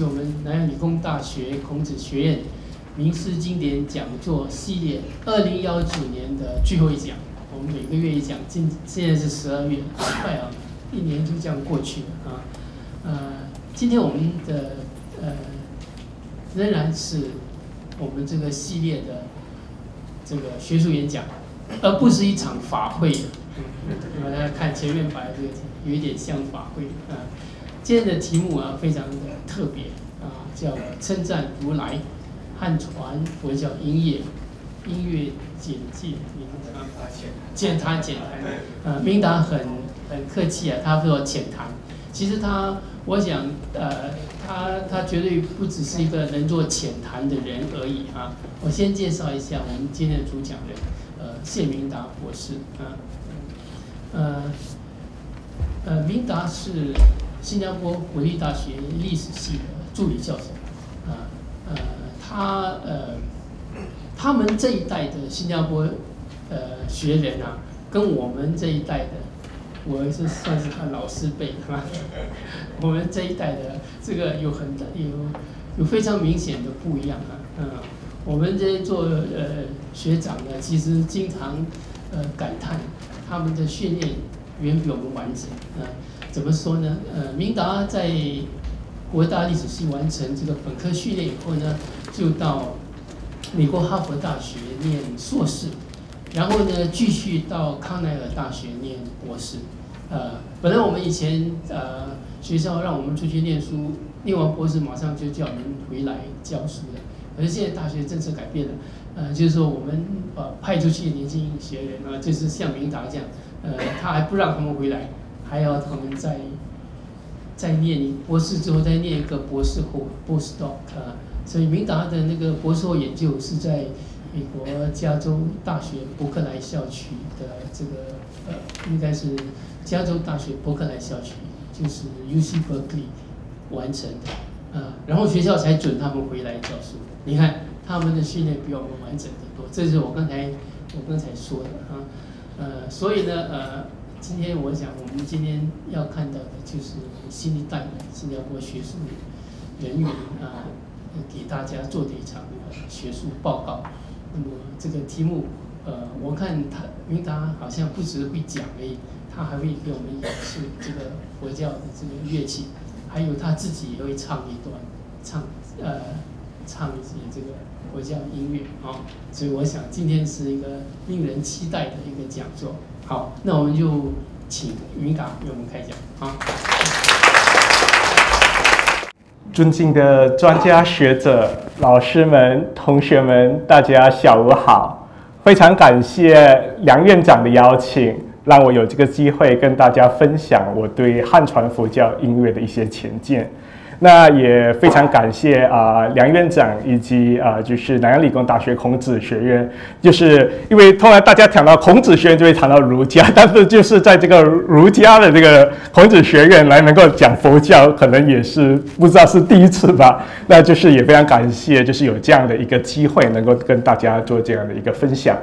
出席我们南洋理工大学孔子学院名师经典讲座系列二零幺九年的最后一讲。我们每个月一讲，今现在是十二月，很快啊，一年就这样过去了啊。呃，今天我们的呃仍然是我们这个系列的这个学术演讲，而不是一场法会。大家看前面摆这个，有一点像法会啊。今天的题目啊，非常的特别啊，叫称赞如来，汉传佛教音乐，音乐简介。浅谈浅谈，呃，明达很很客气啊，他说浅谈。其实他，我想，呃，他他绝对不只是一个能做浅谈的人而已啊。我先介绍一下我们今天的主讲人，呃，谢明达博士啊，呃，呃，明达是新加坡国立大学历史系的助理教授啊，呃，他呃，他们这一代的新加坡。呃，学人啊，跟我们这一代的，我是算是他老师辈，哈？我们这一代的这个有很大有有非常明显的不一样啊。嗯，我们这些做呃学长的，其实经常呃感叹他们的训练远比我们完整。嗯，怎么说呢？呃，明达在国大历史系完成这个本科训练以后呢，就到美国哈佛大学念硕士。然后呢，继续到康奈尔大学念博士。呃，本来我们以前呃学校让我们出去念书，念完博士马上就叫我们回来教书的。可是现在大学政策改变了，呃，就是说我们呃派出去的年轻学员啊，就是像明达这样，呃，他还不让他们回来，还要他们再再念博士之后再念一个博士后 postdoc 啊。所以明达的那个博士后研究是在。美国加州大学伯克莱校区的这个呃，应该是加州大学伯克莱校区，就是 U C Berkeley 完成的啊，然后学校才准他们回来教书。你看他们的训练比我们完整的多，这是我刚才我刚才说的啊，呃，所以呢呃，今天我想我们今天要看到的就是新一代的新加坡学术人员啊，给大家做的一场学术报告。那么这个题目，呃，我看他明达好像不只会讲而已，他还会给我们演示这个佛教的这个乐器，还有他自己也会唱一段，唱呃唱一些这个佛教音乐啊，所以我想今天是一个令人期待的一个讲座。好，那我们就请明达为我们开讲啊。尊敬的专家学者、老师们、同学们，大家下午好！非常感谢梁院长的邀请，让我有这个机会跟大家分享我对汉传佛教音乐的一些浅见。那也非常感谢啊梁院长以及啊就是南洋理工大学孔子学院，就是因为通常大家谈到孔子学院就会谈到儒家，但是就是在这个儒家的这个孔子学院来能够讲佛教，可能也是不知道是第一次吧。那就是也非常感谢，就是有这样的一个机会能够跟大家做这样的一个分享。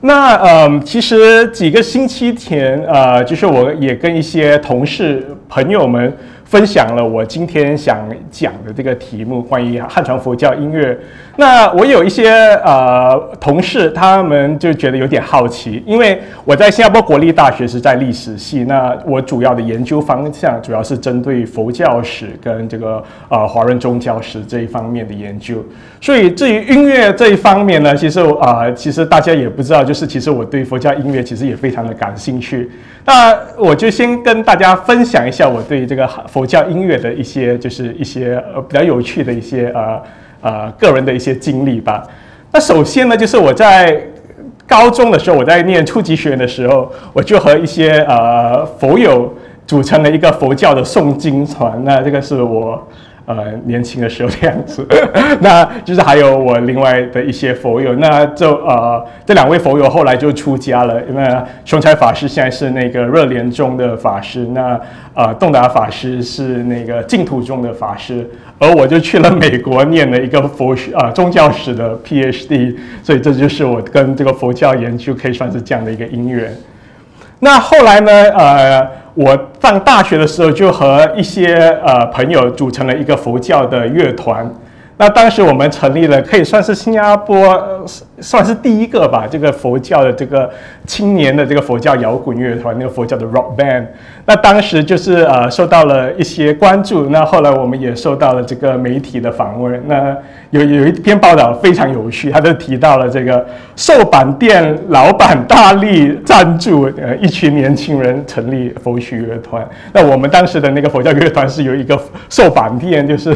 那嗯，其实几个星期前，呃，就是我也跟一些同事朋友们。分享了我今天想讲的这个题目，关于汉传佛教音乐。那我有一些呃同事，他们就觉得有点好奇，因为我在新加坡国立大学是在历史系，那我主要的研究方向主要是针对佛教史跟这个呃华人宗教史这一方面的研究。所以至于音乐这一方面呢，其实啊，其实大家也不知道，就是其实我对佛教音乐其实也非常的感兴趣。那我就先跟大家分享一下我对这个佛教音乐的一些，就是一些呃比较有趣的一些呃呃个人的一些经历吧。那首先呢，就是我在高中的时候，我在念初级学院的时候，我就和一些呃佛友组成了一个佛教的诵经团。那这个是我。呃，年轻的时候的样子，那就是还有我另外的一些佛友，那就呃，这两位佛友后来就出家了。因为雄才法师现在是那个热莲中的法师，那呃，洞达法师是那个净土中的法师，而我就去了美国念了一个佛学啊宗教史的 PhD，所以这就是我跟这个佛教研究可以算是这样的一个因缘。那后来呢，呃，我上大学的时候就和一些呃朋友组成了一个佛教的乐团。那当时我们成立了，可以算是新加坡算是第一个吧，这个佛教的这个青年的这个佛教摇滚乐团，那个佛教的 rock band。那当时就是呃受到了一些关注，那后来我们也受到了这个媒体的访问。那有有一篇报道非常有趣，他就提到了这个寿板店老板大力赞助，呃，一群年轻人成立佛学乐团。那我们当时的那个佛教乐团是有一个寿板店，就是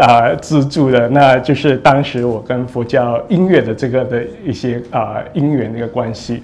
啊资助的，那就是当时我跟佛教音乐的这个的一些啊因缘的一个关系。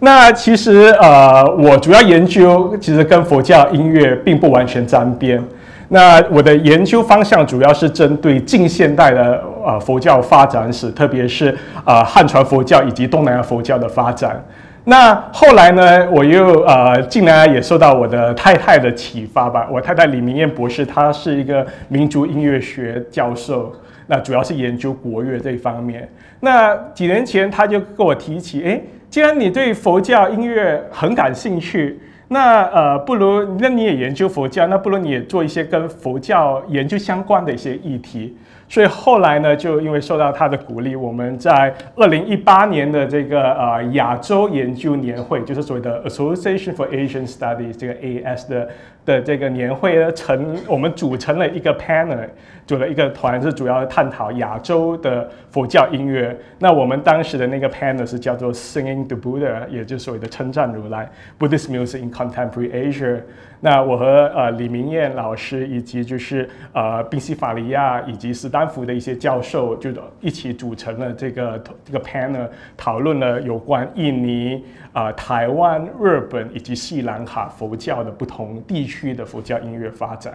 那其实呃，我主要研究其实跟佛教音乐并不完全沾边。那我的研究方向主要是针对近现代的呃佛教发展史，特别是呃汉传佛教以及东南亚佛教的发展。那后来呢，我又呃近来也受到我的太太的启发吧。我太太李明燕博士，她是一个民族音乐学教授，那主要是研究国乐这一方面。那几年前，他就跟我提起，哎，既然你对佛教音乐很感兴趣。那呃，不如那你也研究佛教，那不如你也做一些跟佛教研究相关的一些议题。所以后来呢，就因为受到他的鼓励，我们在二零一八年的这个呃亚洲研究年会，就是所谓的 Association for Asian Studies 这个 AS 的的这个年会呢，成我们组成了一个 panel，组了一个团，是主要探讨亚洲的佛教音乐。那我们当时的那个 panel 是叫做 Singing the Buddha，也就是所谓的称赞如来 Buddhist Music in Contemporary Asia。那我和呃李明燕老师以及就是呃宾夕法尼亚以及斯坦福的一些教授，就一起组成了这个这个 panel，讨论了有关印尼、啊台湾、日本以及西兰卡佛教的不同地区的佛教音乐发展。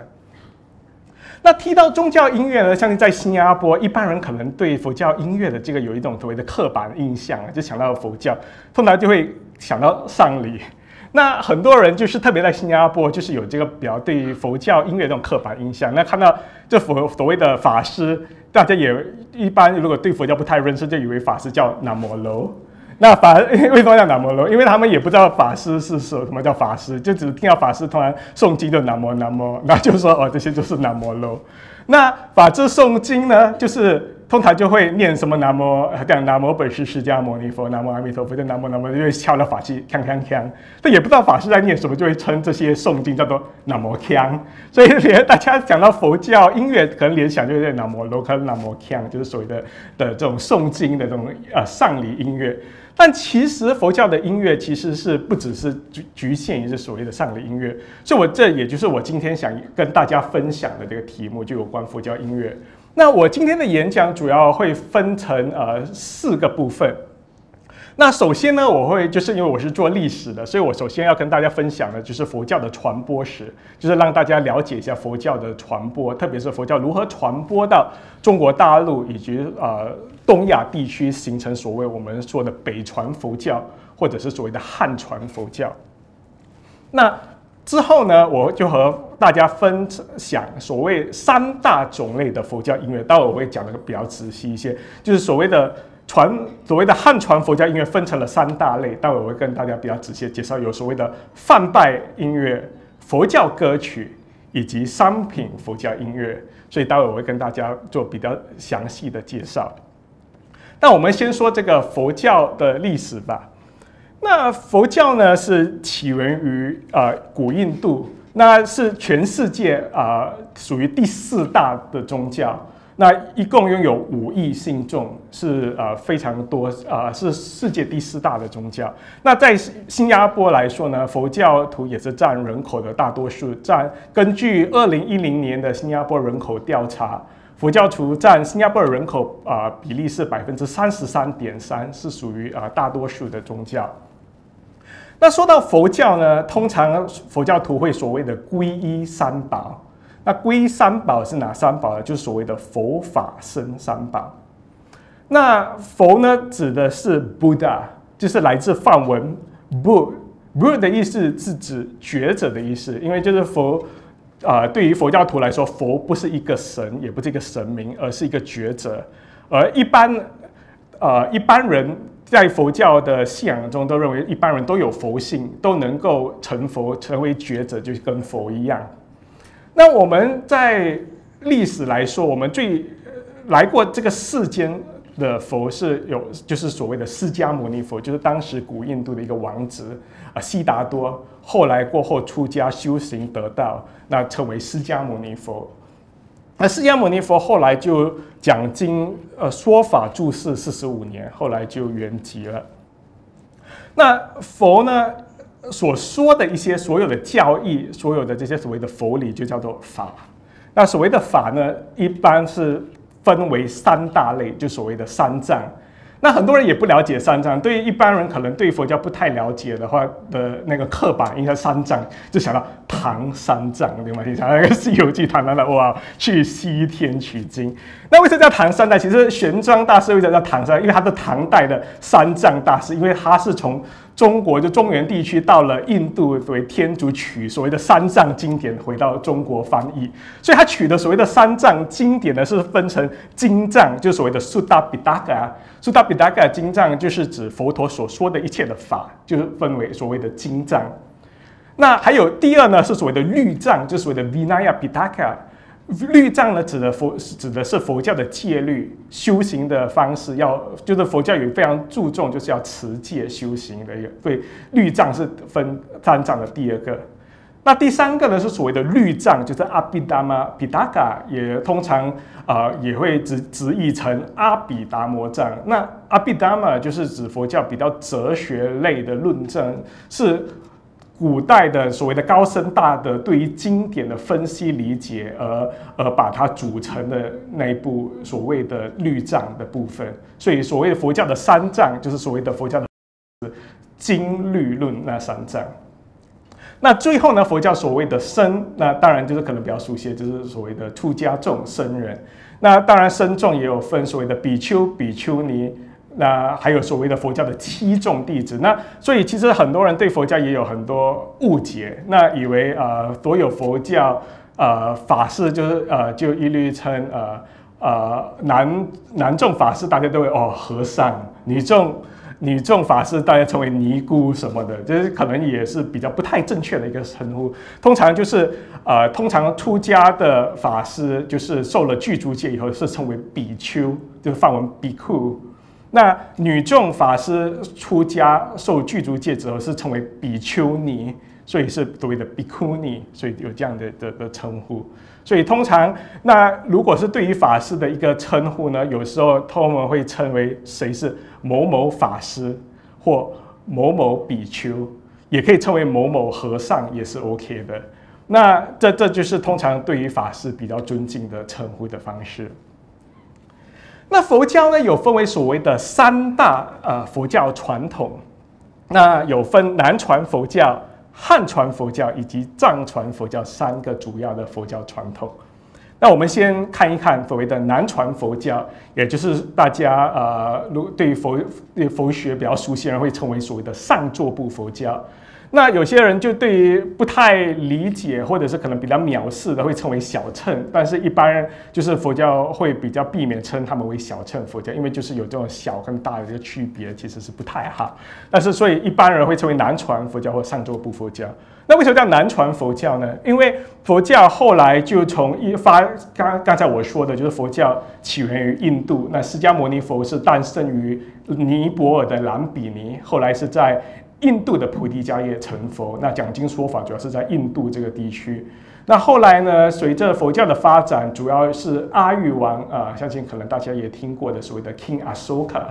那提到宗教音乐呢，相信在新加坡，一般人可能对佛教音乐的这个有一种所谓的刻板印象，就想到佛教，通常就会想到丧礼。那很多人就是特别在新加坡，就是有这个比较对于佛教音乐这种刻板印象。那看到这佛所谓的法师，大家也一般如果对佛教不太认识，就以为法师叫南摩罗。那法为什么叫南摩罗？因为他们也不知道法师是什什么叫法师，就只听到法师突然诵经就南摩南摩，那就说哦这些就是南摩罗。那法治诵经呢，就是。通常就会念什么南无讲南无本师释迦牟尼佛，南无阿弥陀佛，就南无南无，就会敲了法器，锵锵锵。但也不知道法师在念什么，就会称这些诵经叫做南无锵。所以连大家讲到佛教音乐，可能联想就是南无罗克南无锵，就是所谓的的这种诵经的这种呃上礼音乐。但其实佛教的音乐其实是不只是局局限于是所谓的上礼音乐。所以我这也就是我今天想跟大家分享的这个题目，就有关佛教音乐。那我今天的演讲主要会分成呃四个部分。那首先呢，我会就是因为我是做历史的，所以我首先要跟大家分享的就是佛教的传播史，就是让大家了解一下佛教的传播，特别是佛教如何传播到中国大陆以及呃东亚地区，形成所谓我们说的北传佛教，或者是所谓的汉传佛教。那之后呢，我就和大家分享所谓三大种类的佛教音乐。待会我会讲的比较仔细一些，就是所谓的传所谓的汉传佛教音乐分成了三大类。待会我会跟大家比较仔细介绍，有所谓的梵拜音乐、佛教歌曲以及商品佛教音乐。所以待会我会跟大家做比较详细的介绍。那我们先说这个佛教的历史吧。那佛教呢是起源于呃古印度，那是全世界啊属于第四大的宗教，那一共拥有五亿信众，是呃非常多啊，是世界第四大的宗教。那在新加坡来说呢，佛教徒也是占人口的大多数，占根据二零一零年的新加坡人口调查，佛教徒占新加坡人口啊比例是百分之三十三点三，是属于啊大多数的宗教。那说到佛教呢，通常佛教徒会所谓的皈依三宝。那皈依三宝是哪三宝呢？就是所谓的佛法僧三宝。那佛呢，指的是 Buddha，就是来自梵文 Bud，Bud 的意思是指觉者的意思。因为就是佛啊，对于佛教徒来说，佛不是一个神，也不是一个神明，而是一个觉者。而一般呃一般人。在佛教的信仰中，都认为一般人都有佛性，都能够成佛，成为觉者，就跟佛一样。那我们在历史来说，我们最来过这个世间的佛是有，就是所谓的释迦牟尼佛，就是当时古印度的一个王子啊，悉达多。后来过后出家修行得道，那称为释迦牟尼佛。那释迦牟尼佛后来就讲经，呃，说法注释四十五年，后来就圆寂了。那佛呢所说的一些所有的教义，所有的这些所谓的佛理，就叫做法。那所谓的法呢，一般是分为三大类，就所谓的三藏。那很多人也不了解三藏，对于一般人可能对佛教不太了解的话的那个刻板印象，三藏就想到唐三藏，对吗？你想那个《西游记》唐三藏哇，去西天取经。那为什么叫唐三藏？其实玄奘大师为什么叫唐三藏？因为他是唐代的三藏大师，因为他是从。中国就中原地区到了印度为天竺取所谓的三藏经典回到中国翻译，所以他取的所谓的三藏经典呢是分成经藏，就所谓的苏达比达嘎，苏达比达嘎经藏就是指佛陀所说的一切的法，就是分为所谓的经藏。那还有第二呢是所谓的律藏，就所谓的 Vinaya Pitaka。律藏呢，指的佛指的是佛教的戒律修行的方式，要就是佛教有非常注重，就是要持戒修行的一个。所以律藏是分三藏的第二个。那第三个呢，是所谓的律藏，就是阿毗达摩毗达嘎，也通常啊也会直直译成阿毗达摩藏。那阿毗达摩就是指佛教比较哲学类的论证，是。古代的所谓的高深大的对于经典的分析理解，而而把它组成的那一部所谓的律藏的部分，所以所谓佛教的三藏就是所谓的佛教的经律论那三藏。那最后呢，佛教所谓的僧，那当然就是可能比较熟悉，就是所谓的出家众僧人。那当然僧众也有分所谓的比丘、比丘尼。那还有所谓的佛教的七众弟子，那所以其实很多人对佛教也有很多误解，那以为呃所有佛教呃法师就是呃就一律称呃呃男男众法师大家都会哦和尚，女众女众法师大家称为尼姑什么的，就是可能也是比较不太正确的一个称呼。通常就是呃通常出家的法师就是受了具足戒以后是称为比丘，就是梵文比库。那女众法师出家受具足戒之后是称为比丘尼，所以是所谓的比库尼，所以有这样的的的称呼。所以通常那如果是对于法师的一个称呼呢，有时候他们会称为谁是某某法师或某某比丘，也可以称为某某和尚，也是 OK 的。那这这就是通常对于法师比较尊敬的称呼的方式。那佛教呢，有分为所谓的三大呃佛教传统，那有分南传佛教、汉传佛教以及藏传佛教三个主要的佛教传统。那我们先看一看所谓的南传佛教，也就是大家呃，如对于佛佛学比较熟悉的人会称为所谓的上座部佛教。那有些人就对于不太理解，或者是可能比较藐视的，会称为小乘。但是，一般就是佛教会比较避免称他们为小乘佛教，因为就是有这种小跟大的这个区别，其实是不太好。但是，所以一般人会称为南传佛教或上座部佛教。那为什么叫南传佛教呢？因为佛教后来就从一发刚刚才我说的，就是佛教起源于印度。那释迦牟尼佛是诞生于尼泊尔的兰比尼，后来是在。印度的菩提迦叶成佛，那讲经说法主要是在印度这个地区。那后来呢，随着佛教的发展，主要是阿育王啊，相信可能大家也听过的所谓的 King Asoka。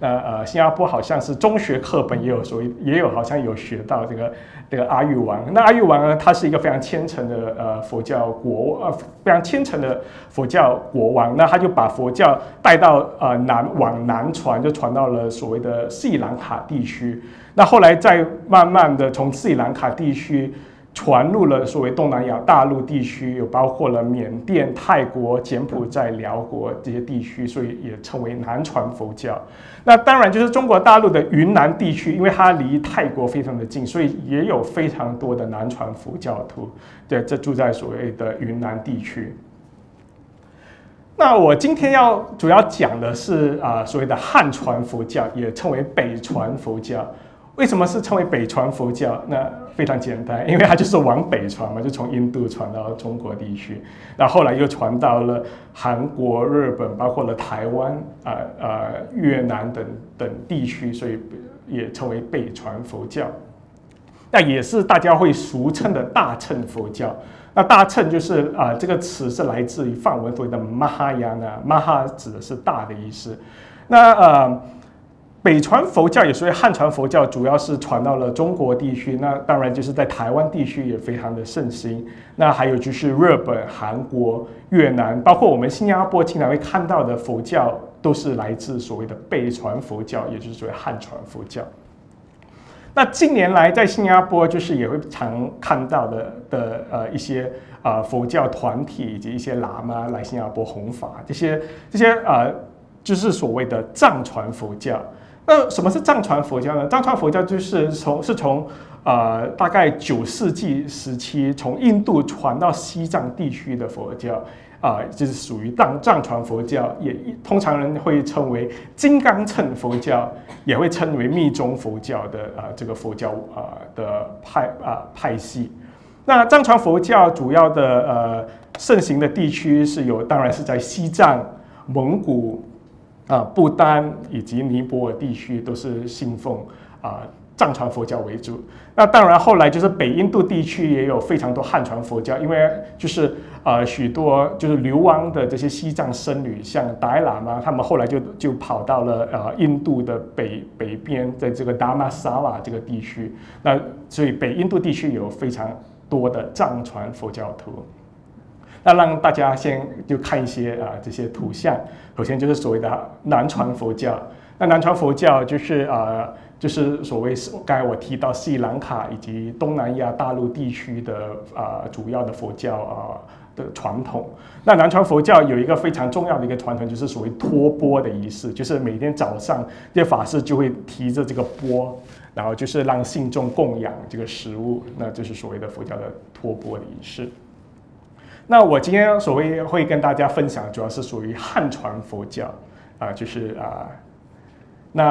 那呃，新加坡好像是中学课本也有所谓，也有好像有学到这个这个阿育王。那阿育王呢，他是一个非常虔诚的呃佛教国呃非常虔诚的佛教国王。那他就把佛教带到呃南往南传，就传到了所谓的斯里兰卡地区。那后来再慢慢的从斯里兰卡地区传入了所谓东南亚大陆地区，有包括了缅甸、泰国、柬埔寨、辽国这些地区，所以也称为南传佛教。那当然就是中国大陆的云南地区，因为它离泰国非常的近，所以也有非常多的南传佛教徒，对，这住在所谓的云南地区。那我今天要主要讲的是啊，所谓的汉传佛教，也称为北传佛教。为什么是称为北传佛教？那非常简单，因为它就是往北传嘛，就从印度传到中国地区，那后来又传到了韩国、日本，包括了台湾啊啊越南等等地区，所以也称为北传佛教。那也是大家会俗称的大乘佛教。那大乘就是啊，这个词是来自于梵文所谓的 “Mahayana”，“Mah” 指的是大的意思。那呃。北传佛教也属于汉传佛教，主要是传到了中国地区。那当然就是在台湾地区也非常的盛行。那还有就是日本、韩国、越南，包括我们新加坡经常会看到的佛教，都是来自所谓的北传佛教，也就是所谓汉传佛教。那近年来在新加坡，就是也会常看到的的呃一些啊佛教团体以及一些喇嘛来新加坡弘法，这些这些呃就是所谓的藏传佛教。那什么是藏传佛教呢？藏传佛教就是从是从呃大概九世纪时期从印度传到西藏地区的佛教啊，就是属于藏藏传佛教，也通常人会称为金刚乘佛教，也会称为密宗佛教的啊这个佛教啊的派啊派系。那藏传佛教主要的呃盛行的地区是有，当然是在西藏、蒙古。啊，不丹以及尼泊尔地区都是信奉啊藏传佛教为主。那当然，后来就是北印度地区也有非常多汉传佛教，因为就是呃许多就是流亡的这些西藏僧侣，像达赖喇嘛，他们后来就就跑到了呃印度的北北边，在这个达玛萨瓦这个地区。那所以北印度地区有非常多的藏传佛教徒。那让大家先就看一些啊这些图像，首先就是所谓的南传佛教。那南传佛教就是啊就是所谓刚才我提到斯里兰卡以及东南亚大陆地区的啊主要的佛教啊的传统。那南传佛教有一个非常重要的一个传统，就是所谓托钵的仪式，就是每天早上这法师就会提着这个钵，然后就是让信众供养这个食物，那就是所谓的佛教的托钵的仪式。那我今天所谓会跟大家分享，主要是属于汉传佛教啊，就是啊，那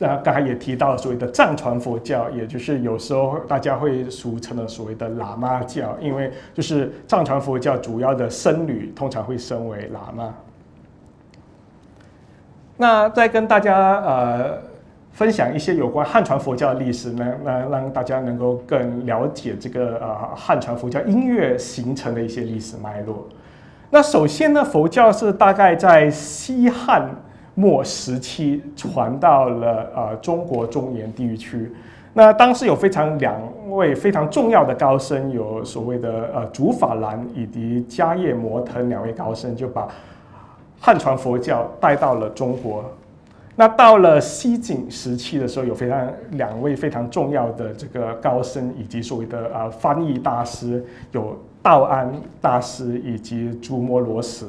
啊刚才也提到所谓的藏传佛教，也就是有时候大家会俗称的所谓的喇嘛教，因为就是藏传佛教主要的僧侣通常会升为喇嘛。那再跟大家呃。分享一些有关汉传佛教的历史，呢，那让大家能够更了解这个呃汉传佛教音乐形成的一些历史脉络。那首先呢，佛教是大概在西汉末时期传到了呃中国中原地区。那当时有非常两位非常重要的高僧，有所谓的呃竺法兰以及迦叶摩腾两位高僧，就把汉传佛教带到了中国。那到了西晋时期的时候，有非常两位非常重要的这个高僧，以及所谓的啊翻译大师，有道安大师以及朱摩罗什。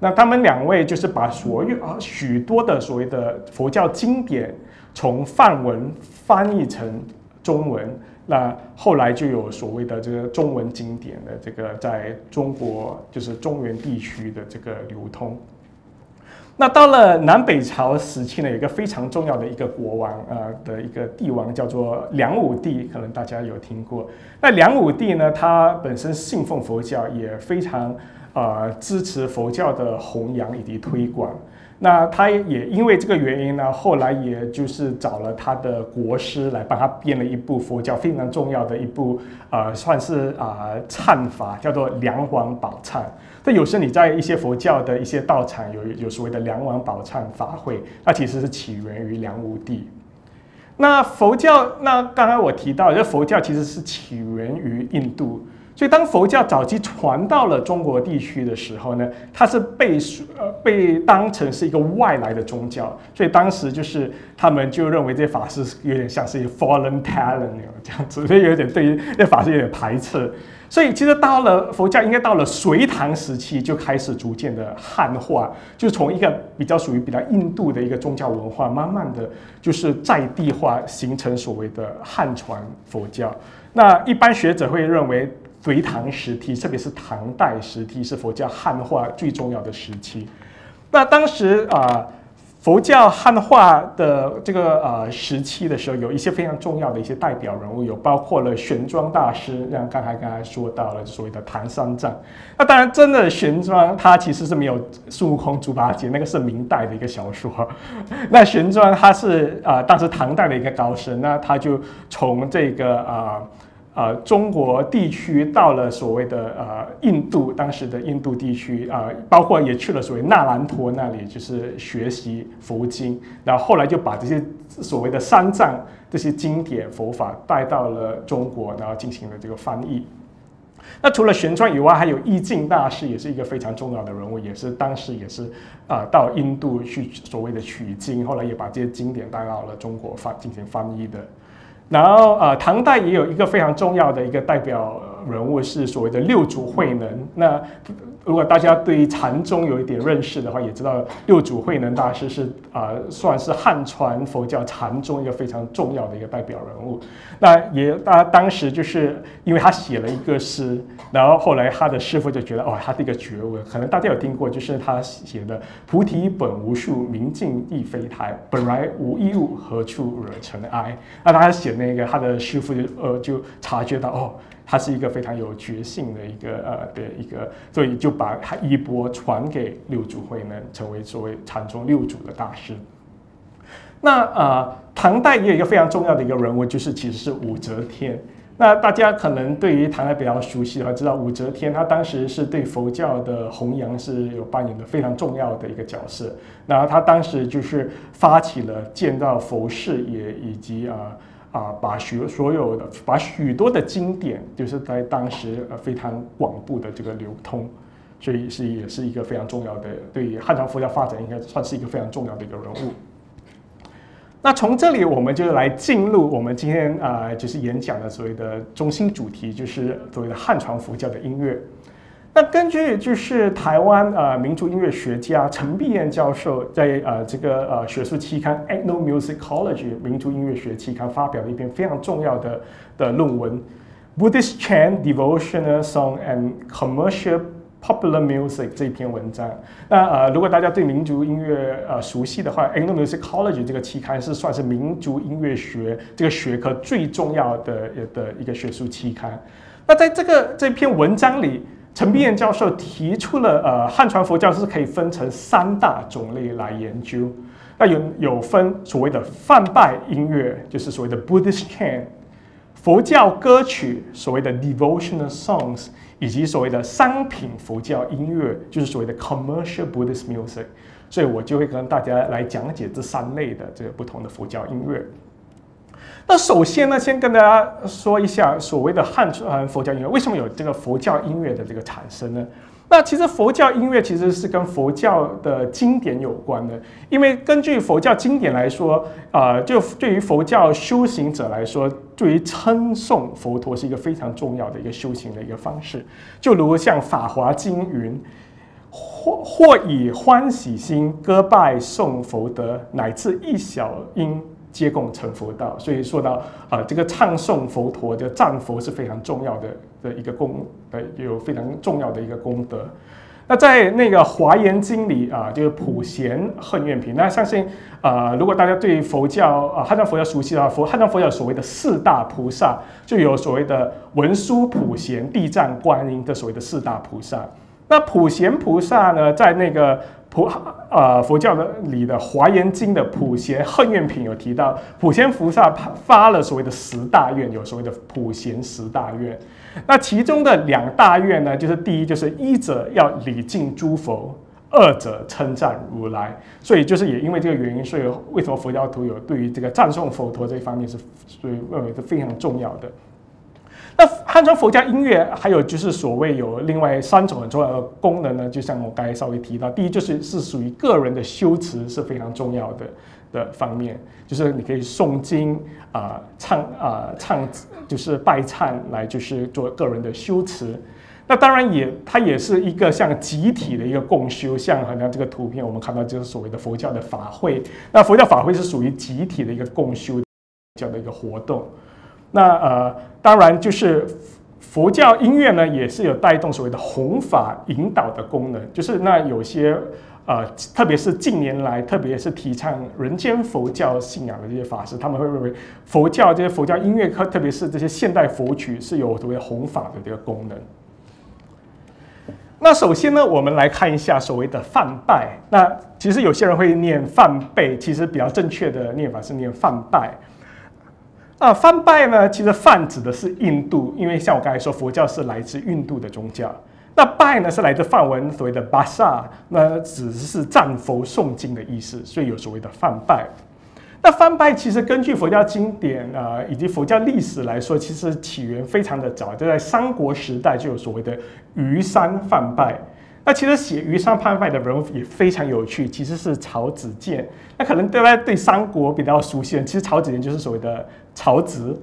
那他们两位就是把所有啊许多的所谓的佛教经典，从梵文翻译成中文。那后来就有所谓的这个中文经典的这个在中国就是中原地区的这个流通。那到了南北朝时期呢，有一个非常重要的一个国王啊的一个帝王叫做梁武帝，可能大家有听过。那梁武帝呢，他本身信奉佛教，也非常啊支持佛教的弘扬以及推广。那他也因为这个原因呢，后来也就是找了他的国师来帮他编了一部佛教非常重要的一部呃，算是啊忏法，叫做《梁王宝忏》。那有时你在一些佛教的一些道场有有所谓的梁王宝忏法会，那其实是起源于梁武帝。那佛教，那刚刚我提到，这佛教其实是起源于印度。所以，当佛教早期传到了中国地区的时候呢，它是被呃被当成是一个外来的宗教，所以当时就是他们就认为这些法师有点像是 foreign talent 这样子，所以有点对于这法师有点排斥。所以，其实到了佛教应该到了隋唐时期就开始逐渐的汉化，就从一个比较属于比较印度的一个宗教文化，慢慢的就是在地化，形成所谓的汉传佛教。那一般学者会认为。隋唐时期，特别是唐代时期，是佛教汉化最重要的时期。那当时啊。佛教汉化的这个呃时期的时候，有一些非常重要的一些代表人物，有包括了玄奘大师，像刚才刚才说到了所谓的唐三藏。那当然，真的玄奘他其实是没有孙悟空、猪八戒，那个是明代的一个小说。那玄奘他是啊，当时唐代的一个高僧，那他就从这个啊。呃中国地区到了所谓的呃印度，当时的印度地区啊，包括也去了所谓纳兰陀那里，就是学习佛经。然后后来就把这些所谓的三藏这些经典佛法带到了中国，然后进行了这个翻译。那除了玄奘以外，还有意境大师，也是一个非常重要的人物，也是当时也是啊到印度去所谓的取经，后来也把这些经典带到了中国翻进行翻译的。然后，呃，唐代也有一个非常重要的一个代表人物，是所谓的六祖慧能。那如果大家对禅宗有一点认识的话，也知道六祖慧能大师是啊，算是汉传佛教禅宗一个非常重要的一个代表人物。那也他当时就是因为他写了一个诗，然后后来他的师傅就觉得哦，他这个觉悟，可能大家有听过，就是他写的“菩提本无树，明镜亦非台，本来无一物，何处惹尘埃”。那他写那个，他的师傅就呃就察觉到哦。他是一个非常有决心的一个呃的一个，所以就把他衣钵传给六祖慧能，成为所谓禅宗六祖的大师。那呃，唐代也有一个非常重要的一个人物，就是其实是武则天。那大家可能对于唐代比较熟悉的话，知道武则天她当时是对佛教的弘扬是有扮演的非常重要的一个角色。然后她当时就是发起了建造佛寺，也以及啊。啊，把许所有的把许多的经典，就是在当时呃非常广布的这个流通，所以是也是一个非常重要的，对汉传佛教发展应该算是一个非常重要的一个人物。那从这里我们就来进入我们今天啊，就是演讲的所谓的中心主题，就是所谓的汉传佛教的音乐。那根据就是台湾呃民族音乐学家陈碧燕教授在呃这个呃学术期刊《Ethnomusicology》民族音乐学期刊发表了一篇非常重要的的论文，《Buddhist Chant, Devotional Song and Commercial Popular Music》这篇文章。那呃如果大家对民族音乐呃熟悉的话，《Ethnomusicology》这个期刊是算是民族音乐学这个学科最重要的的一个学术期刊。那在这个这篇文章里。陈碧燕教授提出了，呃，汉传佛教是可以分成三大种类来研究。那有有分所谓的梵拜音乐，就是所谓的 Buddhist chant；佛教歌曲，所谓的 devotional songs；以及所谓的商品佛教音乐，就是所谓的 commercial Buddhist music。所以我就会跟大家来讲解这三类的这个不同的佛教音乐。那首先呢，先跟大家说一下所谓的汉传佛教音乐为什么有这个佛教音乐的这个产生呢？那其实佛教音乐其实是跟佛教的经典有关的，因为根据佛教经典来说，啊，就对于佛教修行者来说，对于称颂佛陀是一个非常重要的一个修行的一个方式。就如像《法华经》云：“或或以欢喜心歌拜颂佛德，乃至一小音。”接供成佛道，所以说到啊，这个唱诵佛陀的赞佛是非常重要的的一个功，呃，有非常重要的一个功德。那在那个华严经里啊，就是普贤恨愿品。那相信啊，如果大家对佛教啊汉传佛教熟悉的话，佛汉传佛教所谓的四大菩萨，就有所谓的文殊、普贤、地藏、观音的所谓的四大菩萨。那普贤菩萨呢，在那个。普呃佛教的里的华严经的普贤恨愿品有提到，普贤菩萨发了所谓的十大愿，有所谓的普贤十大愿。那其中的两大愿呢，就是第一就是一者要礼敬诸佛，二者称赞如来。所以就是也因为这个原因，所以为什么佛教徒有对于这个赞颂佛陀这一方面是所以认为是非常重要的。那汉传佛教音乐还有就是所谓有另外三种很重要的功能呢，就像我刚才稍微提到，第一就是是属于个人的修持是非常重要的的方面，就是你可以诵经啊、唱啊、唱就是拜忏来就是做个人的修持。那当然也它也是一个像集体的一个共修，像好像这个图片我们看到就是所谓的佛教的法会。那佛教法会是属于集体的一个共修这样的一个活动。那呃，当然就是佛教音乐呢，也是有带动所谓的弘法引导的功能，就是那有些呃，特别是近年来，特别是提倡人间佛教信仰的这些法师，他们会认为佛教这些佛教音乐，特特别是这些现代佛曲，是有所谓弘法的这个功能。那首先呢，我们来看一下所谓的梵拜。那其实有些人会念梵呗，其实比较正确的念法是念梵拜。啊，梵拜呢，其实梵指的是印度，因为像我刚才说，佛教是来自印度的宗教。那拜呢，是来自梵文所谓的巴萨，那只是赞佛诵经的意思，所以有所谓的梵拜。那梵拜其实根据佛教经典啊，以及佛教历史来说，其实起源非常的早，就在三国时代就有所谓的虞山梵拜。那其实写虞山梵拜的人物也非常有趣，其实是曹子建。那可能大家对三国比较熟悉，其实曹子建就是所谓的曹植。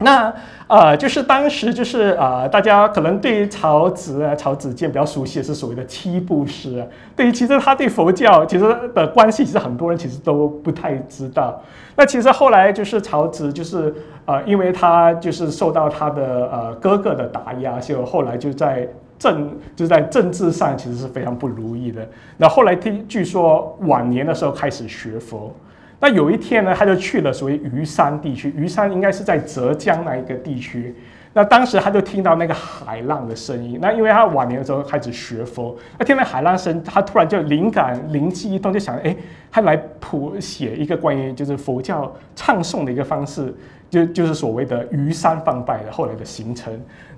那呃，就是当时就是啊，大家可能对于曹植啊、曹子建比较熟悉的是所谓的七步诗。对于其实他对佛教其实的关系，其实很多人其实都不太知道。那其实后来就是曹植就是呃，因为他就是受到他的呃哥哥的打压，就后来就在政就在政治上其实是非常不如意的。那后来听据说晚年的时候开始学佛。那有一天呢，他就去了所谓虞山地区，虞山应该是在浙江那一个地区。那当时他就听到那个海浪的声音。那因为他晚年的时候开始学佛，那听到海浪声，他突然就灵感灵机一动，就想，哎，他来谱写一个关于就是佛教唱诵的一个方式，就就是所谓的虞山放拜的后来的形成。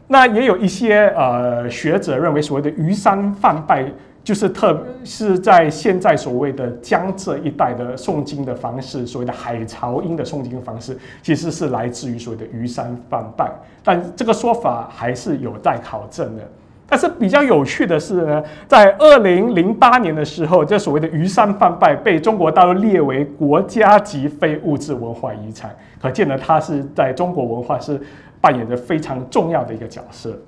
那也有一些呃学者认为，所谓的虞山放拜。就是特是在现在所谓的江浙一带的诵经的方式，所谓的海潮音的诵经方式，其实是来自于所谓的虞山梵拜，但这个说法还是有待考证的。但是比较有趣的是呢，在二零零八年的时候，这所谓的虞山梵拜被中国大陆列为国家级非物质文化遗产，可见呢，它是在中国文化是扮演着非常重要的一个角色。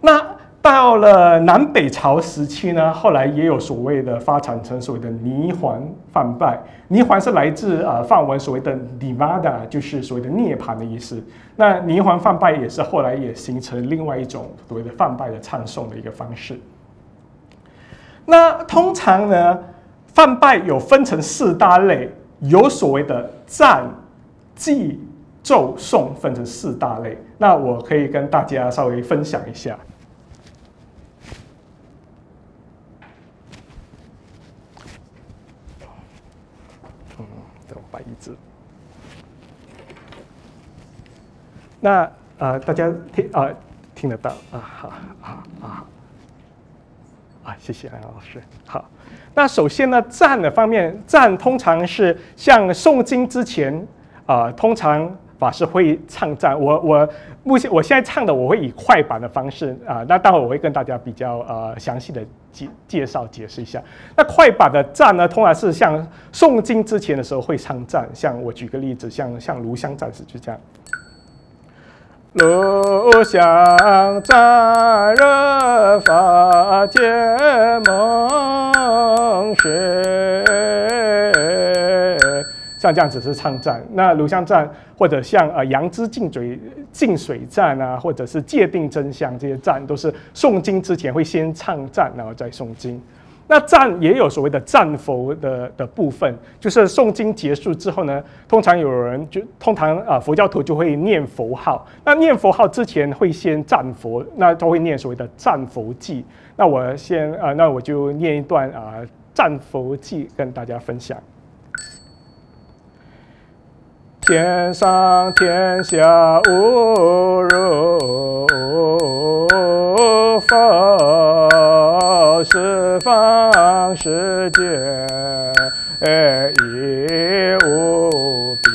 那。到了南北朝时期呢，后来也有所谓的发展成所谓的泥环梵拜。泥环是来自呃梵文所谓的 nirvana，就是所谓的涅槃的意思。那泥环梵拜也是后来也形成另外一种所谓的梵拜的唱诵的一个方式。那通常呢，梵拜有分成四大类，有所谓的赞、祭、咒、颂，分成四大类。那我可以跟大家稍微分享一下。那呃，大家听啊，听得到啊，好好好，啊，谢谢安老师。好，那首先呢，赞的方面，赞通常是像诵经之前啊，通常法师会唱赞。我我目前我现在唱的，我会以快板的方式啊，那待会我会跟大家比较呃详细的介介绍解释一下。那快板的赞呢，通常是像诵经之前的时候会唱赞，像我举个例子，像像炉香赞时就这样。炉香赞热法界梦时，像这样子是唱赞。那炉香赞，或者像呃杨枝净水净水赞啊，或者是界定真相这些赞，都是诵经之前会先唱赞，然后再诵经。那赞也有所谓的赞佛的的部分，就是诵经结束之后呢，通常有人就通常啊佛教徒就会念佛号。那念佛号之前会先赞佛，那都会念所谓的赞佛记。那我先啊，那我就念一段啊赞佛记跟大家分享。天上天下无如佛，十方世界亦无比。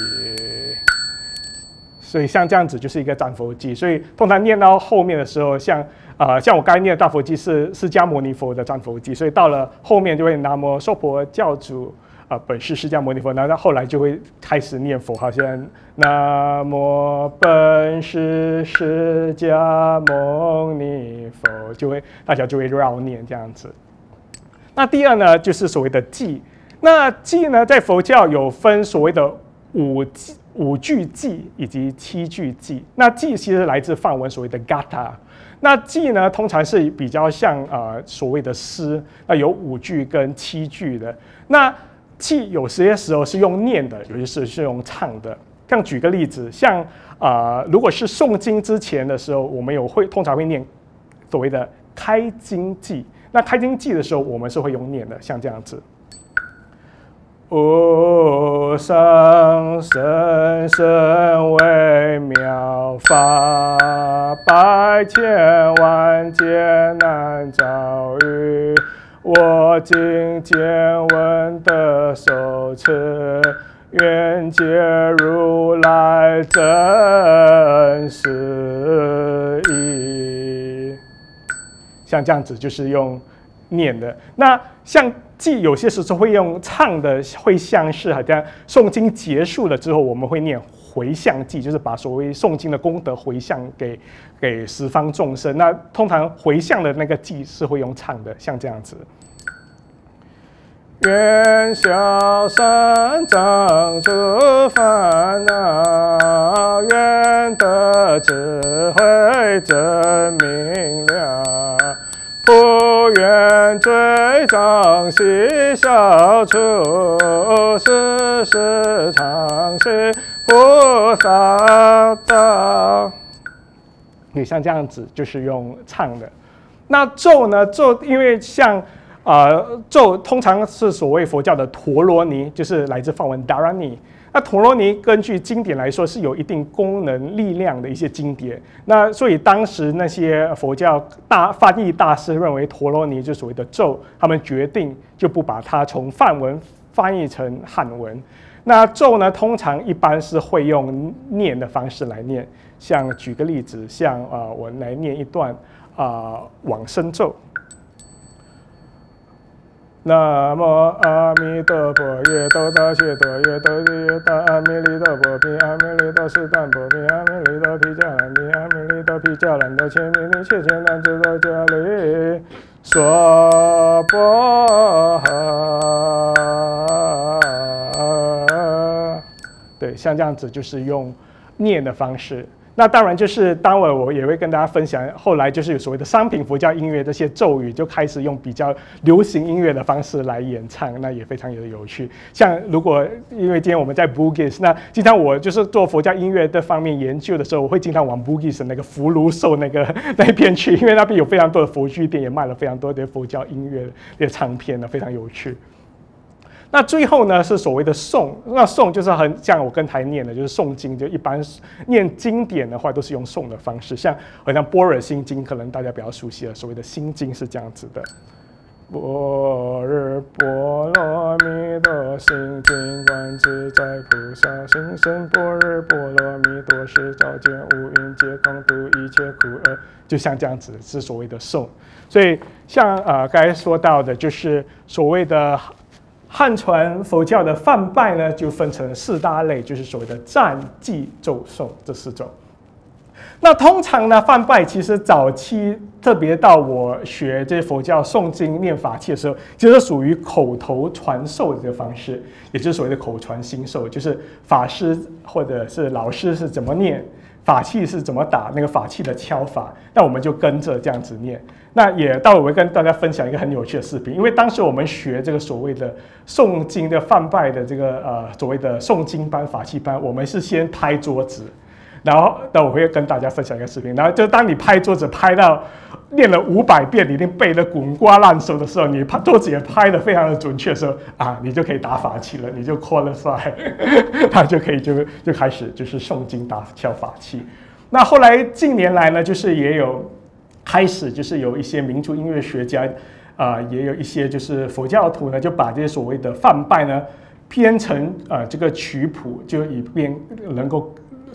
所以像这样子就是一个赞佛记。所以通常念到后面的时候，像啊像我刚才念的大佛记是释迦牟尼佛的赞佛记，所以到了后面就会南无娑婆教主。啊，本是释迦牟尼佛，那那后来就会开始念佛，好像南无本是释迦牟尼佛，就会大家就会绕念这样子。那第二呢，就是所谓的偈。那偈呢，在佛教有分所谓的五五句偈以及七句偈。那偈其实来自梵文所谓的 gata，那偈呢通常是比较像呃所谓的诗，那有五句跟七句的。那偈有些时候是用念的，有些时候是用唱的。像举个例子，像啊如果是诵经之前的时候，我们有会通常会念所谓的开经偈。那开经偈的时候，我们是会用念的，像这样子。无上甚深微妙法，百千万劫难遭遇。我今见闻得受持，愿解如来真实义。像这样子，就是用念的。那像既有些时候会用唱的，会像是好像诵经结束了之后，我们会念回向祭，就是把所谓诵经的功德回向给给十方众生。那通常回向的那个祭是会用唱的，像这样子。愿消三障诸烦恼，愿得智慧真明了。不愿罪障悉消除，世世常行菩萨道。你像这样子，就是用唱的。那咒呢？咒因为像啊咒，通常是所谓佛教的陀罗尼，就是来自梵文 dharani。那陀罗尼根据经典来说是有一定功能力量的一些经典，那所以当时那些佛教大翻译大师认为陀罗尼就所谓的咒，他们决定就不把它从梵文翻译成汉文。那咒呢，通常一般是会用念的方式来念，像举个例子，像啊我来念一段啊往生咒。南无阿弥陀佛，耶多达谢多耶多耶达阿弥利多波比阿弥利多斯坦波比阿弥利多毗迦兰毗阿弥利多毗迦兰多千弥利切千难智多迦利娑婆诃。像这样子就是用念的方式。那当然就是待会我也会跟大家分享，后来就是有所谓的商品佛教音乐这些咒语，就开始用比较流行音乐的方式来演唱，那也非常有有趣。像如果因为今天我们在 Boogies，那经常我就是做佛教音乐这方面研究的时候，我会经常往 Boogies 那个福禄寿那个那一片去，因为那边有非常多的佛具店，也卖了非常多的佛教音乐的唱片呢，非常有趣。那最后呢是所谓的诵，那诵就是很像我刚才念的，就是诵经，就一般念经典的话都是用诵的方式，像好像般若心经，可能大家比较熟悉了，所谓的心经是这样子的。般若波罗蜜多心经，观自在菩萨行深，般若波罗蜜多时，照见五蕴皆空，度一切苦厄，就像这样子是所谓的诵。所以像呃刚才说到的，就是所谓的。汉传佛教的梵拜呢，就分成四大类，就是所谓的赞、记、咒、诵这四种。那通常呢，梵拜其实早期，特别到我学这佛教诵经念法器的时候，其实属于口头传授的这个方式，也就是所谓的口传心授，就是法师或者是老师是怎么念。法器是怎么打那个法器的敲法？那我们就跟着这样子念。那也待会我跟大家分享一个很有趣的视频，因为当时我们学这个所谓的诵经的梵拜的这个呃所谓的诵经班法器班，我们是先拍桌子。然后，那我会跟大家分享一个视频。然后，就当你拍桌子拍到练了五百遍，你已经背得滚瓜烂熟的时候，你拍桌子也拍得非常的准确的时候，啊，你就可以打法器了，你就 qualify，他就可以就就开始就是诵经打敲法器。那后来近年来呢，就是也有开始就是有一些民族音乐学家啊，也有一些就是佛教徒呢，就把这些所谓的梵拜呢编成呃这个曲谱，就以便能够。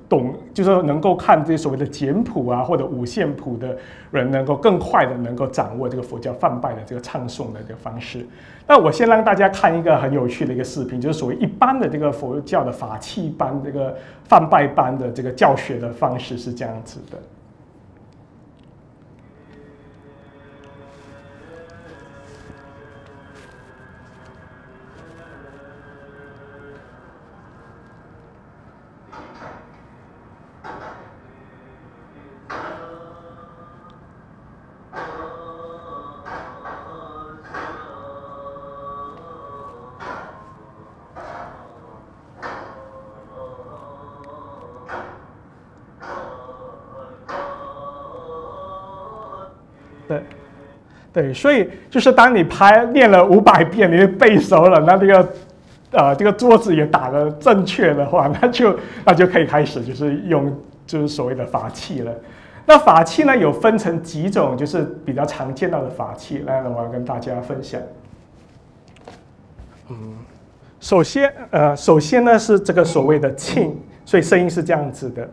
懂，就是能够看这些所谓的简谱啊，或者五线谱的人，能够更快的能够掌握这个佛教梵拜的这个唱诵的这个方式。那我先让大家看一个很有趣的一个视频，就是所谓一般的这个佛教的法器班这个梵拜班的这个教学的方式是这样子的。对，所以就是当你拍练了五百遍，你背熟了，那这个呃这个桌子也打得正确的话，那就那就可以开始就是用就是所谓的法器了。那法器呢有分成几种，就是比较常见到的法器，来，我要跟大家分享。嗯，首先呃首先呢是这个所谓的磬，所以声音是这样子的。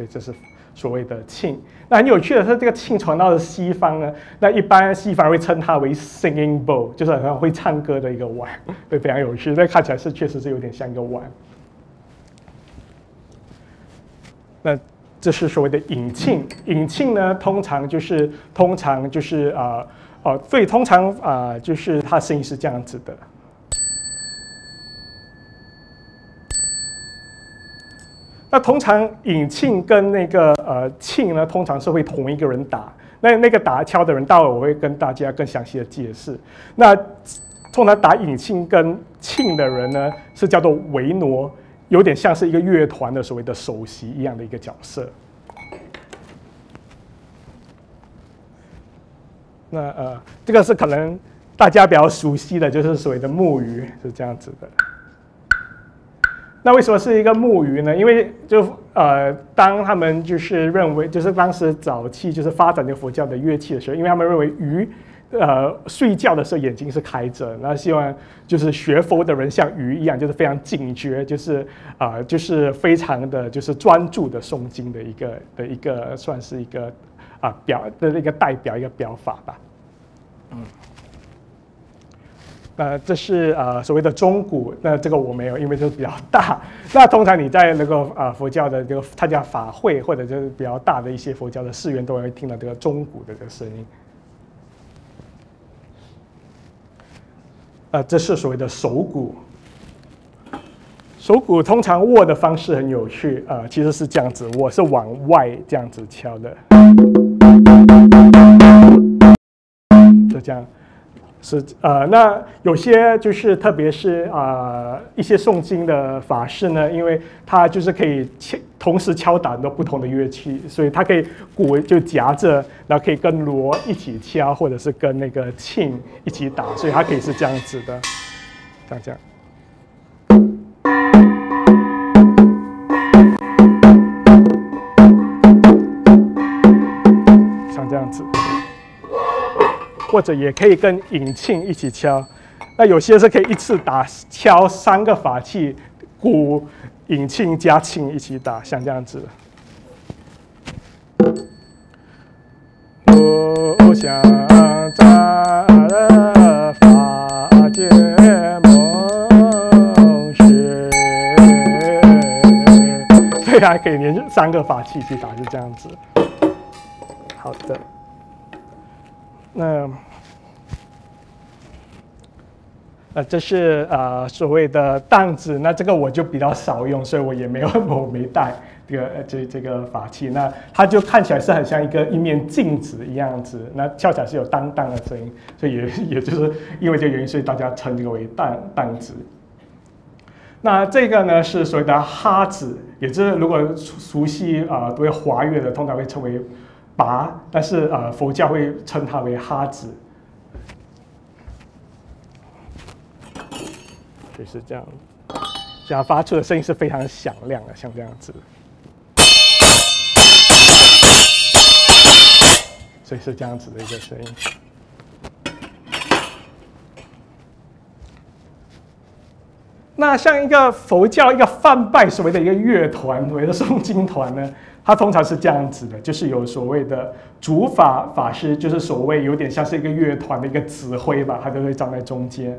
所以这是所谓的磬。那很有趣的是，这个磬传到了西方呢，那一般西方会称它为 singing bowl，就是好像会唱歌的一个碗，对，非常有趣。那看起来是确实是有点像一个碗。那这是所谓的引磬，引磬呢，通常就是通常就是啊哦，所以，通常啊就是它声音是这样子的。那通常引磬跟那个呃磬呢，通常是会同一个人打。那那个打敲的人，待会我会跟大家更详细的解释。那通常打引磬跟磬的人呢，是叫做维挪，有点像是一个乐团的所谓的首席一样的一个角色。那呃，这个是可能大家比较熟悉的就是所谓的木鱼，是这样子的。那为什么是一个木鱼呢？因为就呃，当他们就是认为，就是当时早期就是发展这佛教的乐器的时候，因为他们认为鱼，呃，睡觉的时候眼睛是开着，那希望就是学佛的人像鱼一样，就是非常警觉，就是啊，就是非常的就是专注的诵经的一个的一个算是一个啊表的那个代表一个表法吧，嗯。呃，这是呃所谓的钟鼓，那这个我没有，因为这个比较大。那通常你在那个啊佛教的这个参加法会或者就是比较大的一些佛教的寺院，都会听到这个钟鼓的这个声音。呃，这是所谓的手鼓。手鼓通常握的方式很有趣，呃，其实是这样子，我是往外这样子敲的，就这样。是呃，那有些就是特别是啊一些诵经的法师呢，因为他就是可以敲同时敲打很多不同的乐器，所以他可以鼓就夹着，然后可以跟锣一起敲，或者是跟那个磬一起打，所以他可以是这样子的，像这样，像这样子。或者也可以跟引磬一起敲，那有些是可以一次打敲三个法器，鼓、引磬加磬一起打，像这样子。不想在法界梦学，对啊，可以连三个法器一起打，就这样子。好的。那，呃，这是呃所谓的档子，那这个我就比较少用，所以我也没有 我没带这个这这个法器。那它就看起来是很像一个一面镜子一样子，那跳起来是有当当的声音，所以也 也就是因为这个原因，所以大家称这个为档档子。那这个呢是所谓的哈子，也就是如果熟悉啊对华乐的，通常会称为。拔，但是呃，佛教会称它为哈子，就是这样，这样发出的声音是非常响亮的，像这样子，所以是这样子的一个声音。那像一个佛教一个泛拜所谓的一个乐团，所谓的诵经团呢？它通常是这样子的，就是有所谓的主法法师，就是所谓有点像是一个乐团的一个指挥吧，他就会站在中间。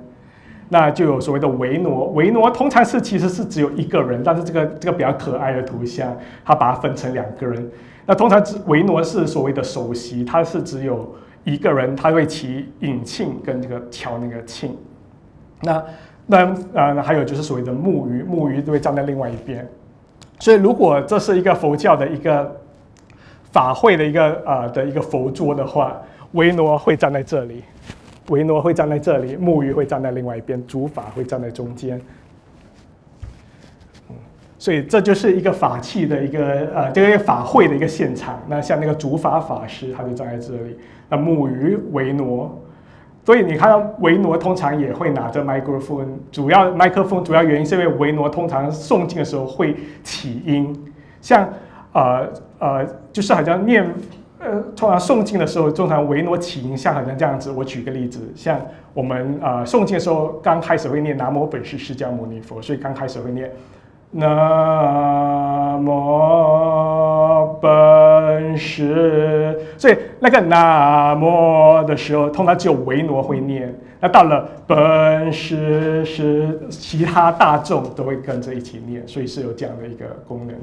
那就有所谓的维诺，维诺通常是其实是只有一个人，但是这个这个比较可爱的图像，他把它分成两个人。那通常维诺是所谓的首席，他是只有一个人，他会起引磬跟这个敲那个磬。那那呃还有就是所谓的木鱼，木鱼都会站在另外一边。所以，如果这是一个佛教的一个法会的一个呃的一个佛桌的话，维诺会站在这里，维诺会站在这里，木鱼会站在另外一边，主法会站在中间。所以这就是一个法器的一个呃，这个法会的一个现场。那像那个主法法师，他就站在这里。那木鱼维诺，所以你看到维诺通常也会拿着麦克风，主要麦克风主要原因是因为维诺通常诵经的时候会起音，像呃呃，就是好像念呃通常诵经的时候，通常维诺起音像好像这样子。我举个例子，像我们呃诵经的时候，刚开始会念南无本师释迦牟尼佛，所以刚开始会念。南无本师，所以那个南无的时候，通常只有维诺会念。那到了本师，时其他大众都会跟着一起念，所以是有这样的一个功能。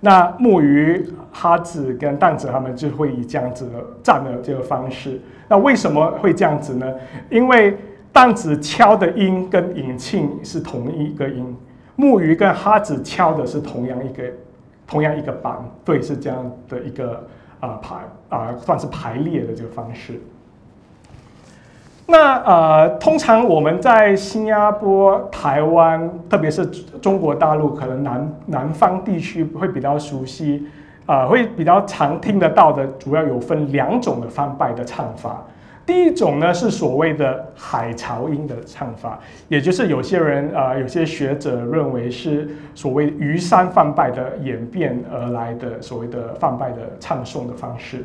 那木鱼、哈子跟蛋子他们就会以这样子的站的这个方式。那为什么会这样子呢？因为蛋子敲的音跟引磬是同一个音。木鱼跟哈子敲的是同样一个，同样一个板，对，是这样的一个啊排啊，算是排列的这个方式。那呃，通常我们在新加坡、台湾，特别是中国大陆，可能南南方地区会比较熟悉，啊，会比较常听得到的，主要有分两种的翻拜的唱法。第一种呢是所谓的海潮音的唱法，也就是有些人啊，有些学者认为是所谓鱼山泛拜的演变而来的所谓的泛拜的唱诵的方式。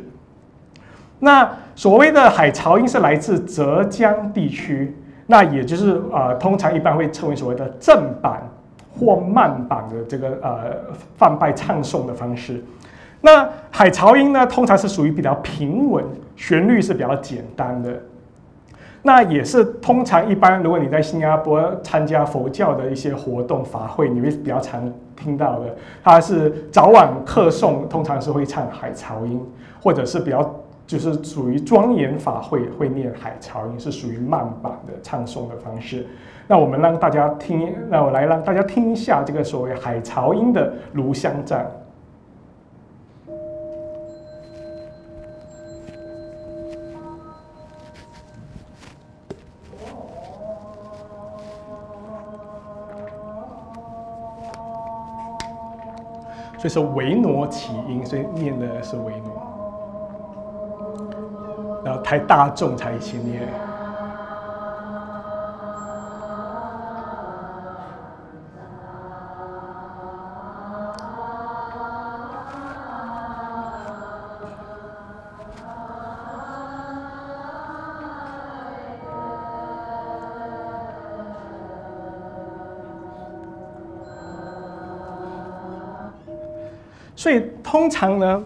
那所谓的海潮音是来自浙江地区，那也就是啊，通常一般会称为所谓的正版或慢版的这个呃泛拜唱诵的方式。那海潮音呢，通常是属于比较平稳，旋律是比较简单的。那也是通常一般，如果你在新加坡参加佛教的一些活动法会，你会比较常听到的。它是早晚课诵，通常是会唱海潮音，或者是比较就是属于庄严法会会念海潮音，是属于慢版的唱诵的方式。那我们让大家听，那我来让大家听一下这个所谓海潮音的炉香赞。所以说维诺起音，所以念的是维诺，然后太大众才一起念。所以通常呢，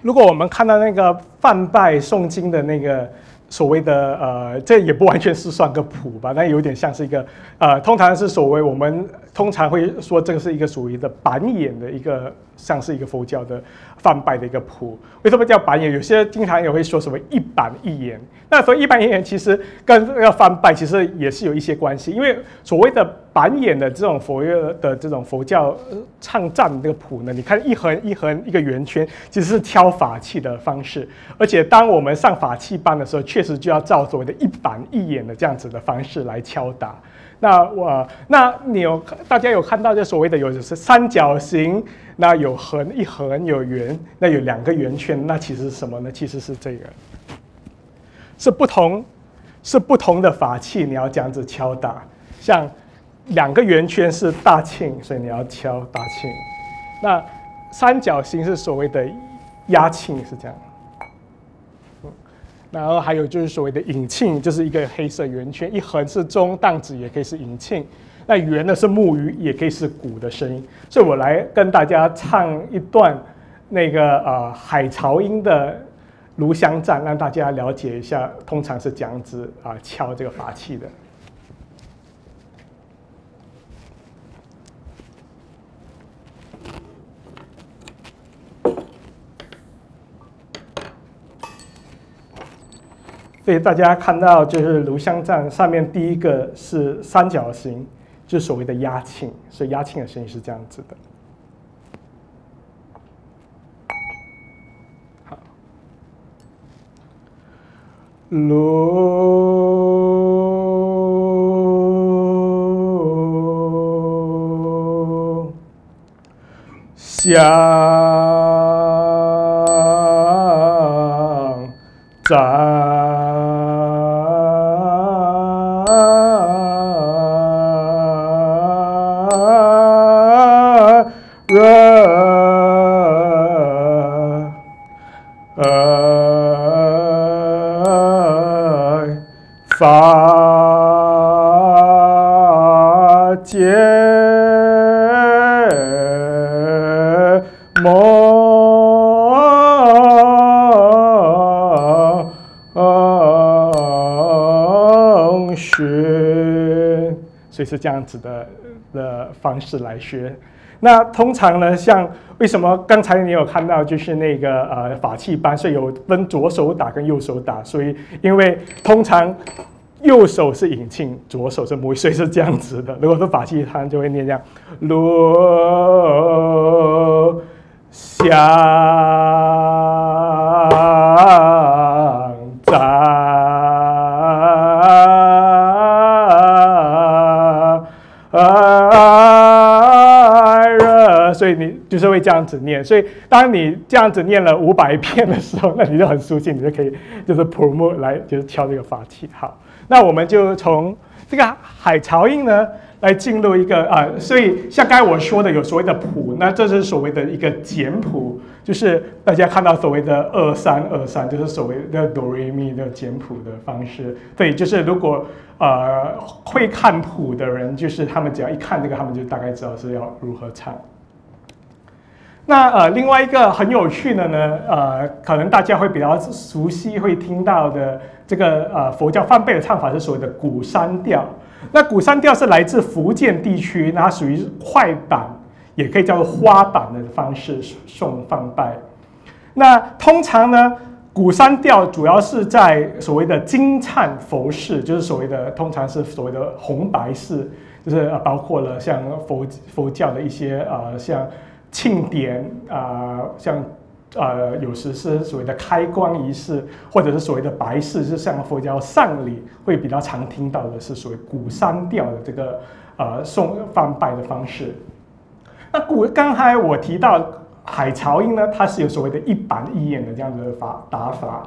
如果我们看到那个泛拜诵经的那个所谓的呃，这也不完全是算个谱吧，但有点像是一个呃，通常是所谓我们通常会说这个是一个属于的板眼的一个。像是一个佛教的泛拜的一个谱，为什么叫板眼？有些经常也会说什么一板一眼。那所以一板一眼其实跟要泛拜其实也是有一些关系，因为所谓的板眼的这种佛乐的这种佛教唱赞这个谱呢，你看一横一横一个圆圈，其实是敲法器的方式。而且当我们上法器班的时候，确实就要照所谓的一板一眼的这样子的方式来敲打。那我，那你有大家有看到这所谓的有是三角形，那有横一横有圆，那有两个圆圈，那其实是什么呢？其实是这个，是不同，是不同的法器，你要这样子敲打。像两个圆圈是大磬，所以你要敲大磬。那三角形是所谓的压磬，是这样。然后还有就是所谓的引磬，就是一个黑色圆圈，一横是中档子，也可以是引磬；那圆的是木鱼，也可以是鼓的声音。所以我来跟大家唱一段那个呃海潮音的炉香赞，让大家了解一下，通常是这样子啊敲这个法器的。所以大家看到就是炉香站上面第一个是三角形，就所谓的压庆，所以压庆的声音是这样子的。好，炉。长是这样子的的方式来学。那通常呢，像为什么刚才你有看到，就是那个呃法器班是有分左手打跟右手打，所以因为通常右手是引磬，左手是母语，所以是这样子的。如果是法器班就会念这样：罗下所以你就是会这样子念。所以当你这样子念了五百遍的时候，那你就很熟悉，你就可以就是 promote 来就是敲这个法器。好，那我们就从这个海潮音呢来进入一个啊、所以像刚才我说的有所谓的谱，那这是所谓的一个简谱，就是大家看到所谓的二三二三，就是所谓的哆瑞咪的简谱的方式。对，就是如果呃会看谱的人，就是他们只要一看这个，他们就大概知道是要如何唱。那呃，另外一个很有趣的呢，呃，可能大家会比较熟悉会听到的这个呃佛教翻倍的唱法是所谓的鼓山调。那鼓山调是来自福建地区，那它属于快板，也可以叫做花板的方式诵梵呗。那通常呢，鼓山调主要是在所谓的金灿佛事，就是所谓的通常是所谓的红白事，就是包括了像佛佛教的一些呃像庆典啊、像啊有时是所谓的开光仪式，或者是所谓的白事，是像佛教丧礼会比较常听到的是所谓古三调的这个呃送翻拜的方式。那古刚才我提到海潮音呢，它是有所谓的一板一眼的这样子的法打法。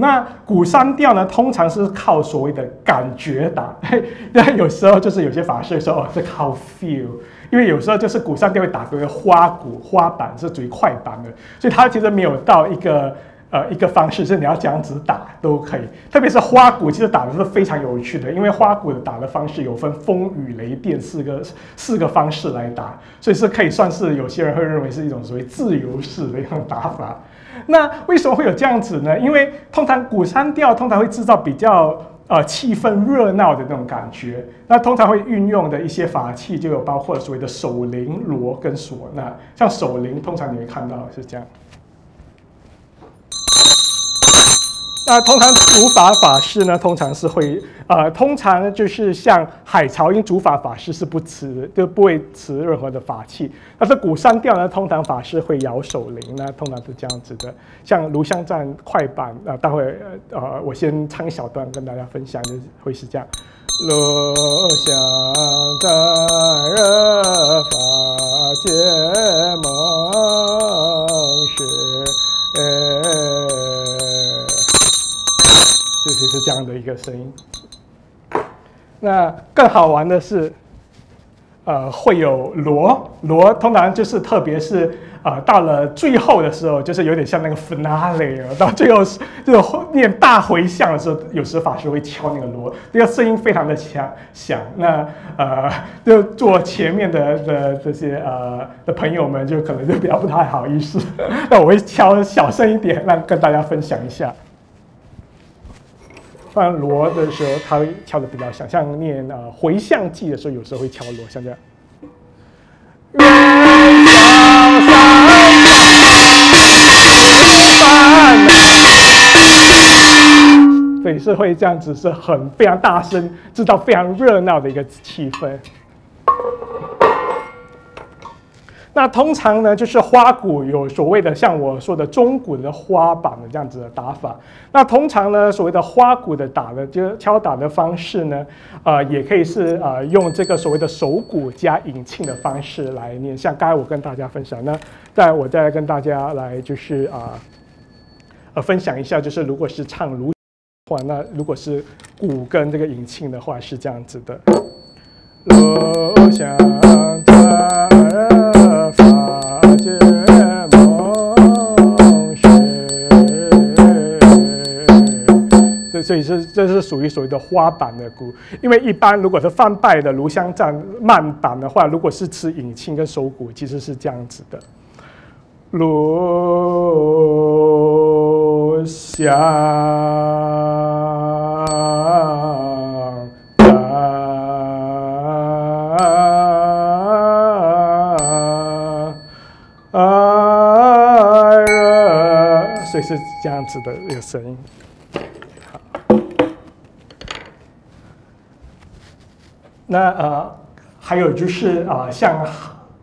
那鼓三调呢，通常是靠所谓的感觉打，那有时候就是有些法师说哦是靠 feel，因为有时候就是鼓山调会打个花鼓花板是属于快板的，所以它其实没有到一个呃一个方式是你要这样子打都可以，特别是花鼓，其实打的是非常有趣的，因为花鼓的打的方式有分风雨雷电四个四个方式来打，所以是可以算是有些人会认为是一种所谓自由式的一种打法。那为什么会有这样子呢？因为通常鼓山调通常会制造比较呃气氛热闹的那种感觉，那通常会运用的一些法器就有包括所谓的手铃、锣跟唢呐。像手铃，通常你会看到是这样。那通常主法法师呢，通常是会呃，通常就是像海潮音主法法师是不持，就不会持任何的法器。但是鼓山调呢，通常法师会摇手铃呢，通常是这样子的。像炉香站快板，呃，待会呃，我先唱一小段跟大家分享，就是会是这样。炉香站人法界梦是，呃。就是是这样的一个声音。那更好玩的是，呃，会有锣，锣通常就是特别是呃到了最后的时候，就是有点像那个 finale 哦，到最后是就是念大回向的时候，有时法师会敲那个锣，这个声音非常的强响。那呃，就坐前面的的这些呃的朋友们，就可能就比较不太好意思。那我会敲小声一点，让跟大家分享一下。放锣的时候，他会敲的比较响，像念呃回向记的时候，有时候会敲锣，像这样。对，是会这样子，是很非常大声，制造非常热闹的一个气氛。那通常呢，就是花鼓有所谓的像我说的中鼓的花板的这样子的打法。那通常呢，所谓的花鼓的打的就敲打的方式呢，呃，也可以是呃用这个所谓的手鼓加引磬的方式来念。像刚才我跟大家分享，那再我再跟大家来就是啊，呃，分享一下，就是如果是唱卢话，那如果是鼓跟这个引磬的话，是这样子的。想所以是这是属于所谓的花板的鼓，因为一般如果是放拜的炉香站慢板的话，如果是吃引磬跟手鼓，其实是这样子的。炉香。是这样子的一个声音。那呃，还有就是啊，像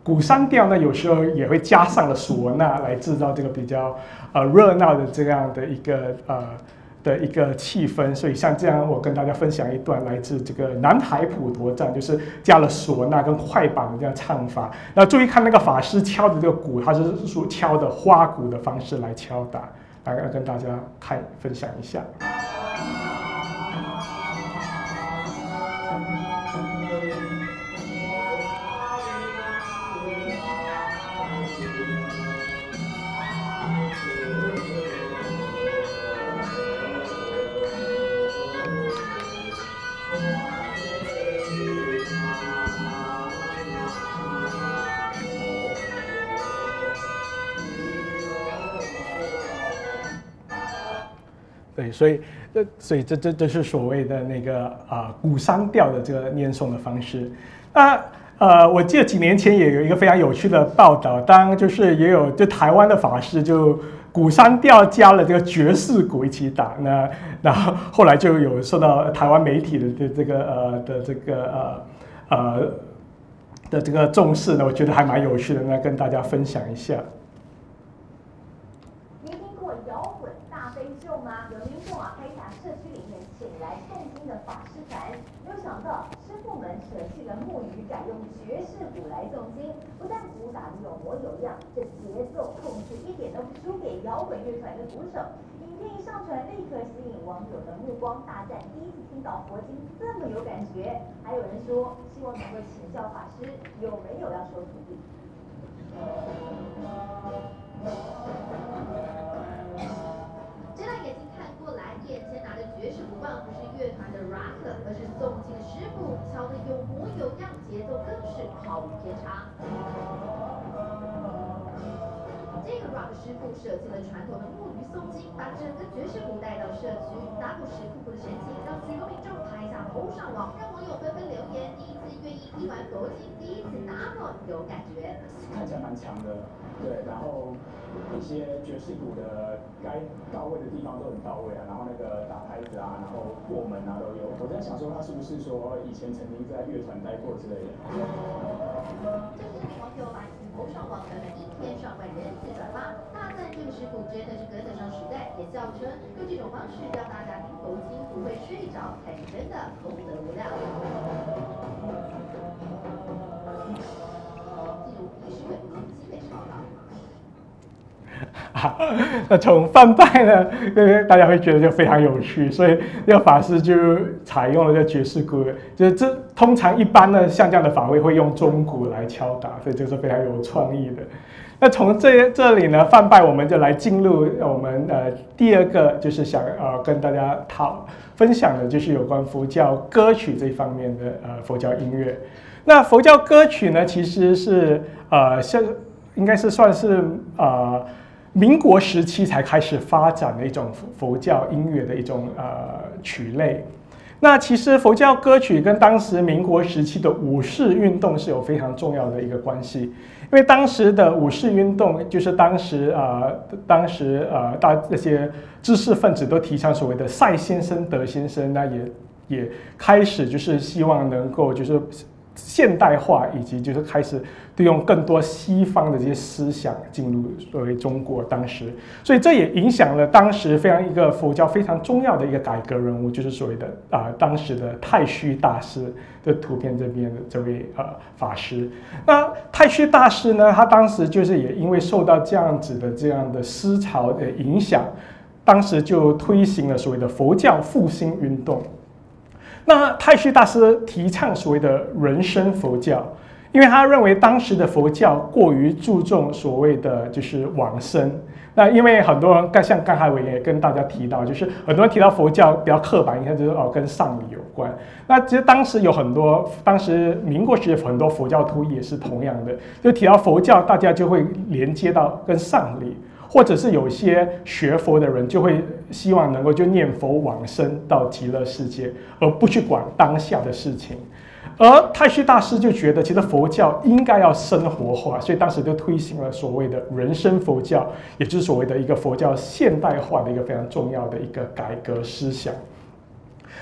鼓山调呢，有时候也会加上了唢呐来制造这个比较呃热闹的这样的一个呃的一个气氛。所以像这样，我跟大家分享一段来自这个南海普陀站，就是加了唢呐跟快板的这样唱法。那注意看那个法师敲的这个鼓，他是说敲的花鼓的方式来敲打。来跟大家看分享一下。所以，这所以这这这是所谓的那个啊鼓山调的这个念诵的方式。那呃，我记得几年前也有一个非常有趣的报道，当然就是也有就台湾的法师就鼓山调加了这个爵士鼓一起打，那然后后来就有受到台湾媒体的这这个呃的这个呃呃的这个重视呢，我觉得还蛮有趣的，那跟大家分享一下。是鼓来动金，不但鼓打得有模有样这节奏控制一点都不输给摇滚乐团的鼓手。影片一上传，立刻吸引网友的目光。大战第一次听到佛经这么有感觉，还有人说希望能够请教法师有没有要收徒弟。睁大眼睛看过来，眼前拿的爵士鼓棒不是乐团的 rock，而是诵经的师傅敲的有模有样，节奏更是毫无偏差。这个 rock 师傅舍弃了传统的木鱼诵经，把整个爵士鼓带到社区，打鼓时酷酷的神情让许多民众拍下偷上网，让网友纷纷留言：第一次愿意听完佛经，第一次打鼓有感觉。看起来蛮强的，对，然后一些爵士鼓的该到位的地方都很到位啊，然后那个打拍子啊，然后过门啊都有。我在想说他是不是说以前曾经在乐团待过之类的。这是网友把头上网的一天上万人次转发，大赞这个师傅真的是跟得上时代，也笑称用这种方式让大家听头巾不会睡着，才是真的功德无量。记录历史文明基本上了。那从翻拜呢，大家会觉得就非常有趣，所以那个法师就采用了这爵士鼓，就是这通常一般呢，像这样的法会会用中鼓来敲打，所以这是非常有创意的。那从这这里呢，翻拜我们就来进入我们呃第二个，就是想呃跟大家讨分享的，就是有关佛教歌曲这方面的呃佛教音乐。那佛教歌曲呢，其实是呃像应该是算是呃。民国时期才开始发展的一种佛教音乐的一种呃曲类。那其实佛教歌曲跟当时民国时期的武士运动是有非常重要的一个关系，因为当时的武士运动就是当时呃当时呃大那些知识分子都提倡所谓的赛先生、德先生，那也也开始就是希望能够就是。现代化，以及就是开始利用更多西方的这些思想进入作为中国当时，所以这也影响了当时非常一个佛教非常重要的一个改革人物，就是所谓的啊当时的太虚大师的图片这边的这位呃法师。那太虚大师呢，他当时就是也因为受到这样子的这样的思潮的影响，当时就推行了所谓的佛教复兴运动。那太虚大师提倡所谓的人生佛教，因为他认为当时的佛教过于注重所谓的就是往生。那因为很多人，像刚才我也跟大家提到，就是很多人提到佛教比较刻板印象，就是哦跟丧礼有关。那其实当时有很多，当时民国时很多佛教徒也是同样的，就提到佛教，大家就会连接到跟丧礼。或者是有些学佛的人就会希望能够就念佛往生到极乐世界，而不去管当下的事情。而太虚大师就觉得，其实佛教应该要生活化，所以当时就推行了所谓的人生佛教，也就是所谓的一个佛教现代化的一个非常重要的一个改革思想。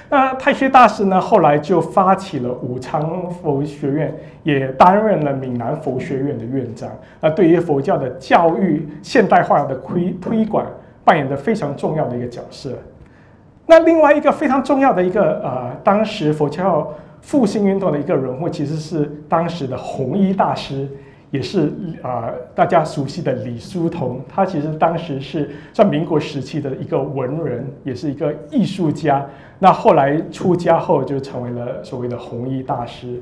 那太虚大师呢，后来就发起了武昌佛学院，也担任了闽南佛学院的院长。那对于佛教的教育现代化的推推广，扮演着非常重要的一个角色。那另外一个非常重要的一个呃，当时佛教复兴运动的一个人物，其实是当时的弘一大师。也是啊，大家熟悉的李叔同，他其实当时是在民国时期的一个文人，也是一个艺术家。那后来出家后，就成为了所谓的弘一大师。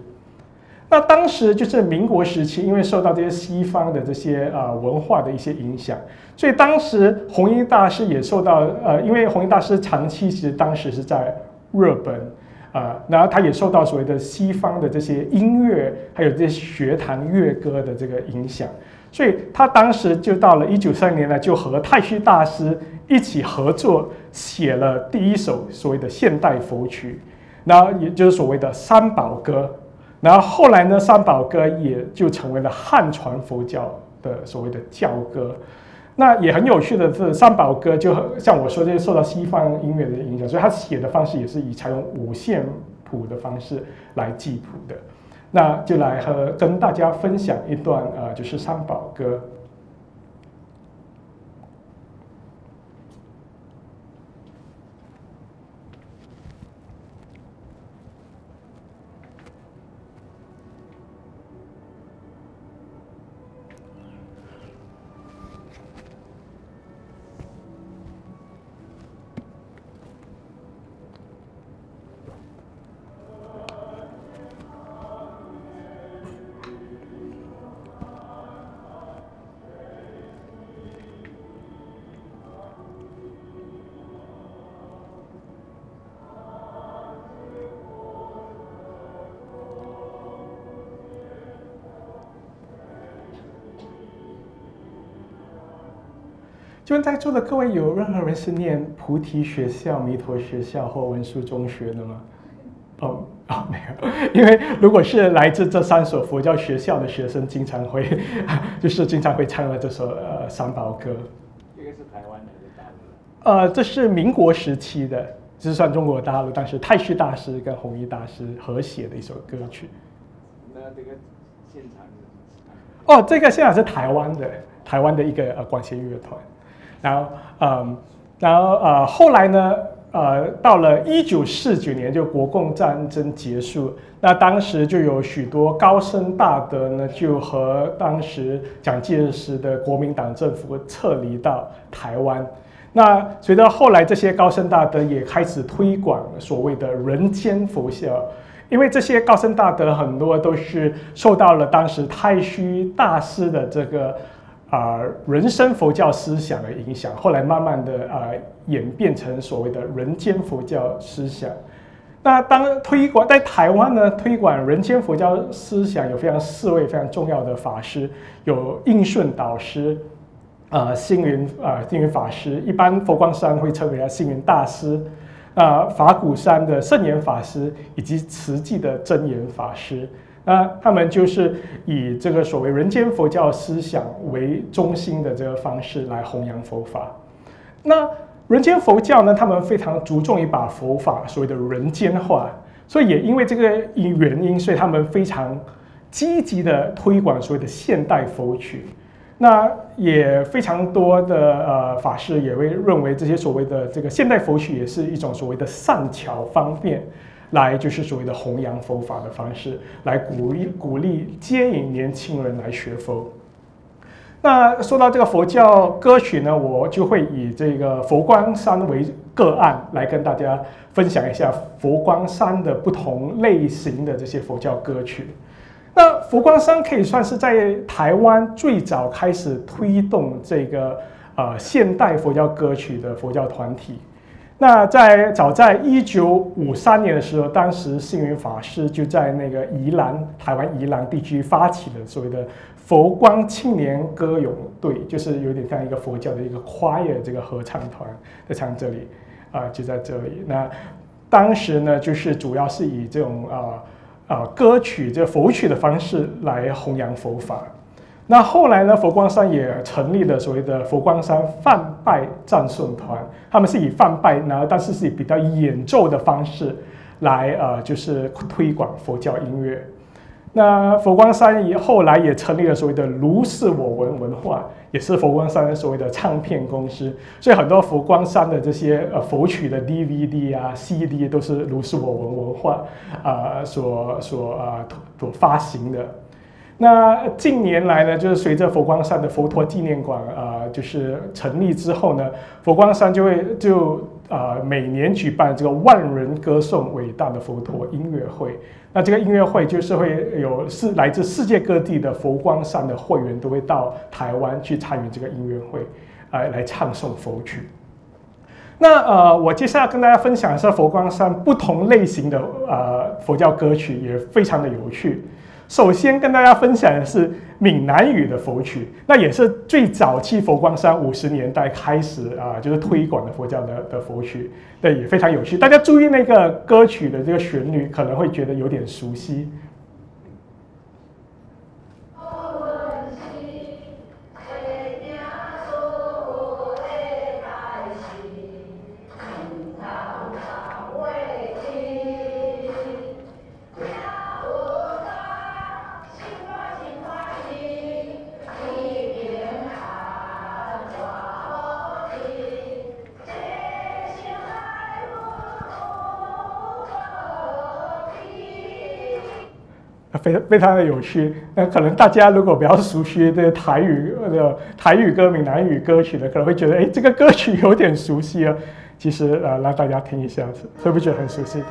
那当时就是民国时期，因为受到这些西方的这些啊文化的一些影响，所以当时弘一大师也受到呃，因为弘一大师长期其实当时是在日本。啊，然后他也受到所谓的西方的这些音乐，还有这些学堂乐歌的这个影响，所以他当时就到了一九三年呢，就和太虚大师一起合作写了第一首所谓的现代佛曲，然后也就是所谓的三宝歌，然后后来呢，三宝歌也就成为了汉传佛教的所谓的教歌。那也很有趣的是，三宝歌就像我说，这些受到西方音乐的影响，所以他写的方式也是以采用五线谱的方式来记谱的。那就来和跟大家分享一段呃，就是三宝歌。就在座的各位，有任何人是念菩提学校、弥陀学校或文殊中学的吗？哦哦，没有。因为如果是来自这三所佛教学校的学生，经常会 就是经常会唱了这首呃三宝歌。这个是台湾的大陆？呃，这是民国时期的，就是算中国大陆当时太虚大师跟弘一大师合写的一首歌曲。那这个现场？哦，这个现场是台湾的，台湾的一个呃管弦乐团。然后，嗯，然后呃，后来呢，呃，到了一九四九年，就国共战争结束，那当时就有许多高僧大德呢，就和当时蒋介石的国民党政府撤离到台湾。那随着后来这些高僧大德也开始推广所谓的人间佛教，因为这些高僧大德很多都是受到了当时太虚大师的这个。啊，人生佛教思想的影响，后来慢慢的啊演变成所谓的人间佛教思想。那当推广在台湾呢，推广人间佛教思想有非常四位非常重要的法师，有应顺导师，啊星云啊星云法师，一般佛光山会称为他星云大师，啊法鼓山的圣严法师，以及慈济的真言法师。那他们就是以这个所谓人间佛教思想为中心的这个方式来弘扬佛法。那人间佛教呢，他们非常注重于把佛法所谓的人间化，所以也因为这个原因，所以他们非常积极的推广所谓的现代佛曲。那也非常多的呃法师也会认为这些所谓的这个现代佛曲也是一种所谓的善巧方便，来就是所谓的弘扬佛法的方式，来鼓励鼓励接引年轻人来学佛。那说到这个佛教歌曲呢，我就会以这个佛光山为个案来跟大家分享一下佛光山的不同类型的这些佛教歌曲。那佛光山可以算是在台湾最早开始推动这个呃现代佛教歌曲的佛教团体。那在早在一九五三年的时候，当时星云法师就在那个宜兰台湾宜兰地区发起了所谓的。佛光青年歌咏队就是有点像一个佛教的一个 choir 这个合唱团在唱这里啊，就在这里。那当时呢，就是主要是以这种啊啊歌曲这佛曲的方式来弘扬佛法。那后来呢，佛光山也成立了所谓的佛光山泛拜赞颂团，他们是以泛拜，然后但是是以比较演奏的方式来呃，就是推广佛教音乐。那佛光山也后来也成立了所谓的如是我闻文化，也是佛光山所谓的唱片公司，所以很多佛光山的这些呃佛曲的 DVD 啊 CD 都是如是我闻文化啊所所啊所发行的。那近年来呢，就是随着佛光山的佛陀纪念馆啊就是成立之后呢，佛光山就会就啊每年举办这个万人歌颂伟大的佛陀音乐会。那这个音乐会就是会有是来自世界各地的佛光山的会员都会到台湾去参与这个音乐会，来来唱诵佛曲。那呃，我接下来跟大家分享一下佛光山不同类型的呃佛教歌曲，也非常的有趣。首先跟大家分享的是闽南语的佛曲，那也是最早期佛光山五十年代开始啊，就是推广的佛教的的佛曲，对，也非常有趣。大家注意那个歌曲的这个旋律，可能会觉得有点熟悉。非非常的有趣，那可能大家如果比较熟悉这个台语的台语歌、闽南语歌曲的，可能会觉得，哎，这个歌曲有点熟悉啊。其实呃，让大家听一下，会不会觉得很熟悉？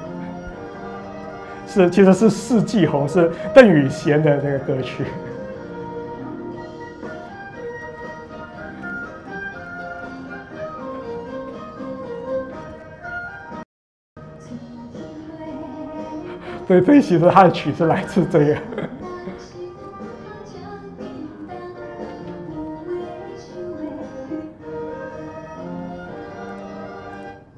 是，其实是四季红，是邓雨贤的那个歌曲。对，这其实他的曲是来自这个，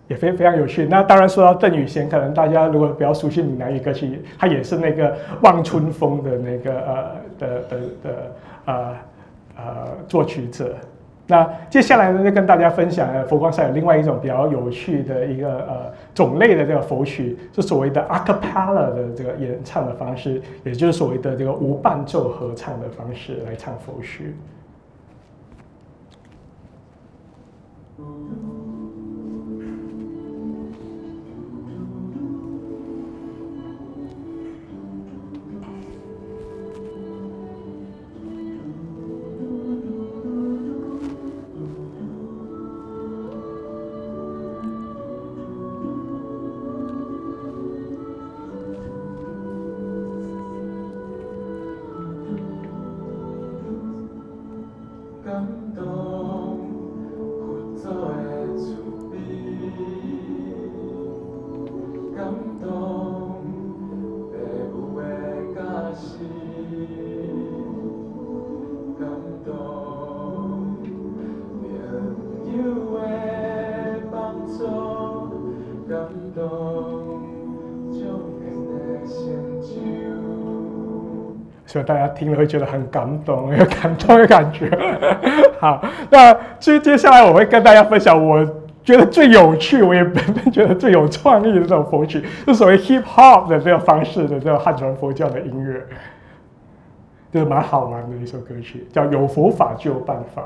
也非非常有趣。那当然说到邓宇贤，可能大家如果比较熟悉闽南语歌曲，他也是那个《望春风》的那个呃的的的呃呃作曲者。那接下来呢，就跟大家分享佛光山有另外一种比较有趣的一个呃种类的这个佛曲，是所谓的 a cappella 的这个演唱的方式，也就是所谓的这个无伴奏合唱的方式来唱佛曲。所以大家听了会觉得很感动，有感动的感觉。好，那接接下来我会跟大家分享我觉得最有趣，我也觉得最有创意的这种佛曲，是所谓 hip hop 的这个方式的这个汉传佛教的音乐，就是蛮好玩的一首歌曲，叫《有佛法就有办法》。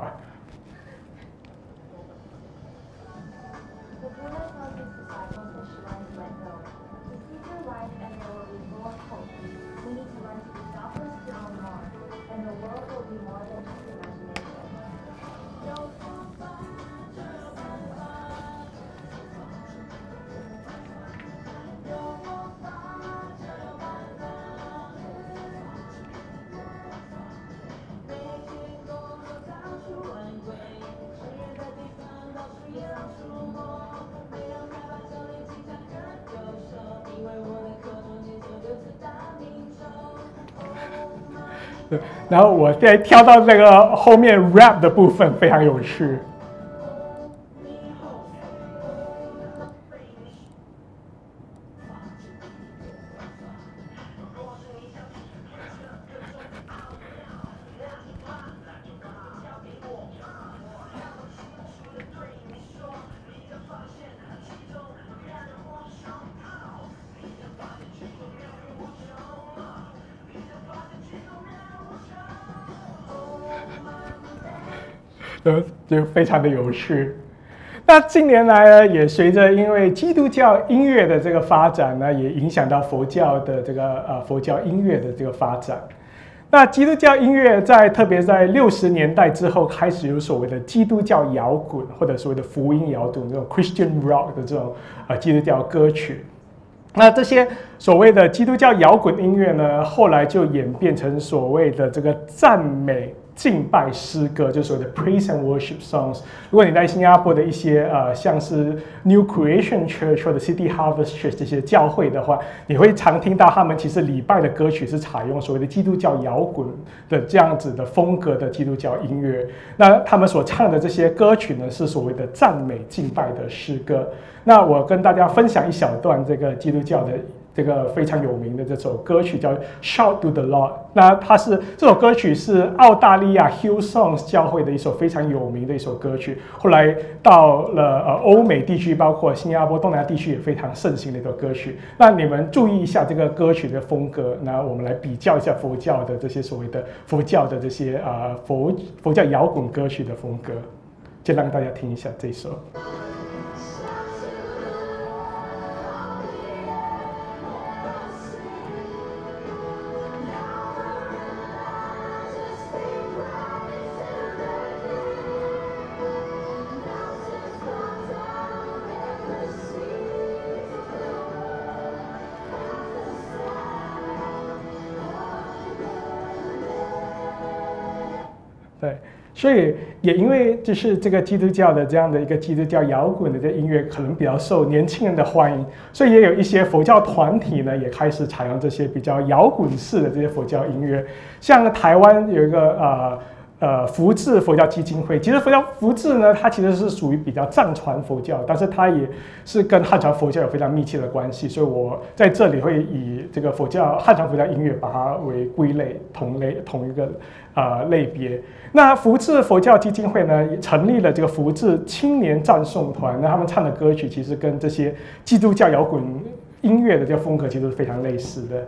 然后我再跳到那个后面 rap 的部分，非常有趣。就非常的有趣。那近年来呢，也随着因为基督教音乐的这个发展呢，也影响到佛教的这个呃佛教音乐的这个发展。那基督教音乐在特别在六十年代之后，开始有所谓的基督教摇滚或者所谓的福音摇滚这种 Christian rock 的这种呃基督教歌曲。那这些所谓的基督教摇滚音乐呢，后来就演变成所谓的这个赞美。敬拜诗歌，就是所谓的 praise and worship songs。如果你在新加坡的一些呃，像是 New Creation Church 或者 City Harvest Church 这些教会的话，你会常听到他们其实礼拜的歌曲是采用所谓的基督教摇滚的这样子的风格的基督教音乐。那他们所唱的这些歌曲呢，是所谓的赞美敬拜的诗歌。那我跟大家分享一小段这个基督教的。这个非常有名的这首歌曲叫《Shout to the Lord》，那它是这首歌曲是澳大利亚 Hillsongs 教会的一首非常有名的一首歌曲，后来到了呃欧美地区，包括新加坡、东南亚地区也非常盛行的一首歌曲。那你们注意一下这个歌曲的风格，那我们来比较一下佛教的这些所谓的佛教的这些啊佛佛教摇滚歌曲的风格，就让大家听一下这首。所以也因为就是这个基督教的这样的一个基督教摇滚的这音乐，可能比较受年轻人的欢迎，所以也有一些佛教团体呢，也开始采用这些比较摇滚式的这些佛教音乐。像台湾有一个呃呃福智佛教基金会，其实佛教福智呢，它其实是属于比较藏传佛教，但是它也是跟汉传佛教有非常密切的关系，所以我在这里会以这个佛教汉传佛教音乐把它为归类同类同一个呃类别。那福智佛教基金会呢，成立了这个福智青年赞颂团。那他们唱的歌曲其实跟这些基督教摇滚音乐的这个风格其实是非常类似的。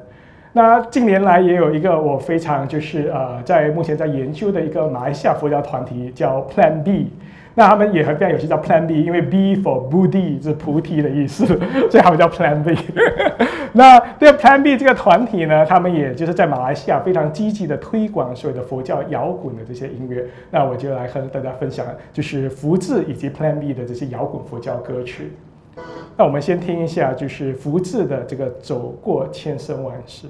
那近年来也有一个我非常就是呃，在目前在研究的一个马来西亚佛教团体叫 Plan B。那他们也很非常有趣，叫 Plan B，因为 B for Buddhi 是菩提的意思，所以他们叫 Plan B。那这个 Plan B 这个团体呢，他们也就是在马来西亚非常积极的推广所有的佛教摇滚的这些音乐。那我就来和大家分享，就是福智以及 Plan B 的这些摇滚佛教歌曲。那我们先听一下，就是福智的这个《走过千生万世》。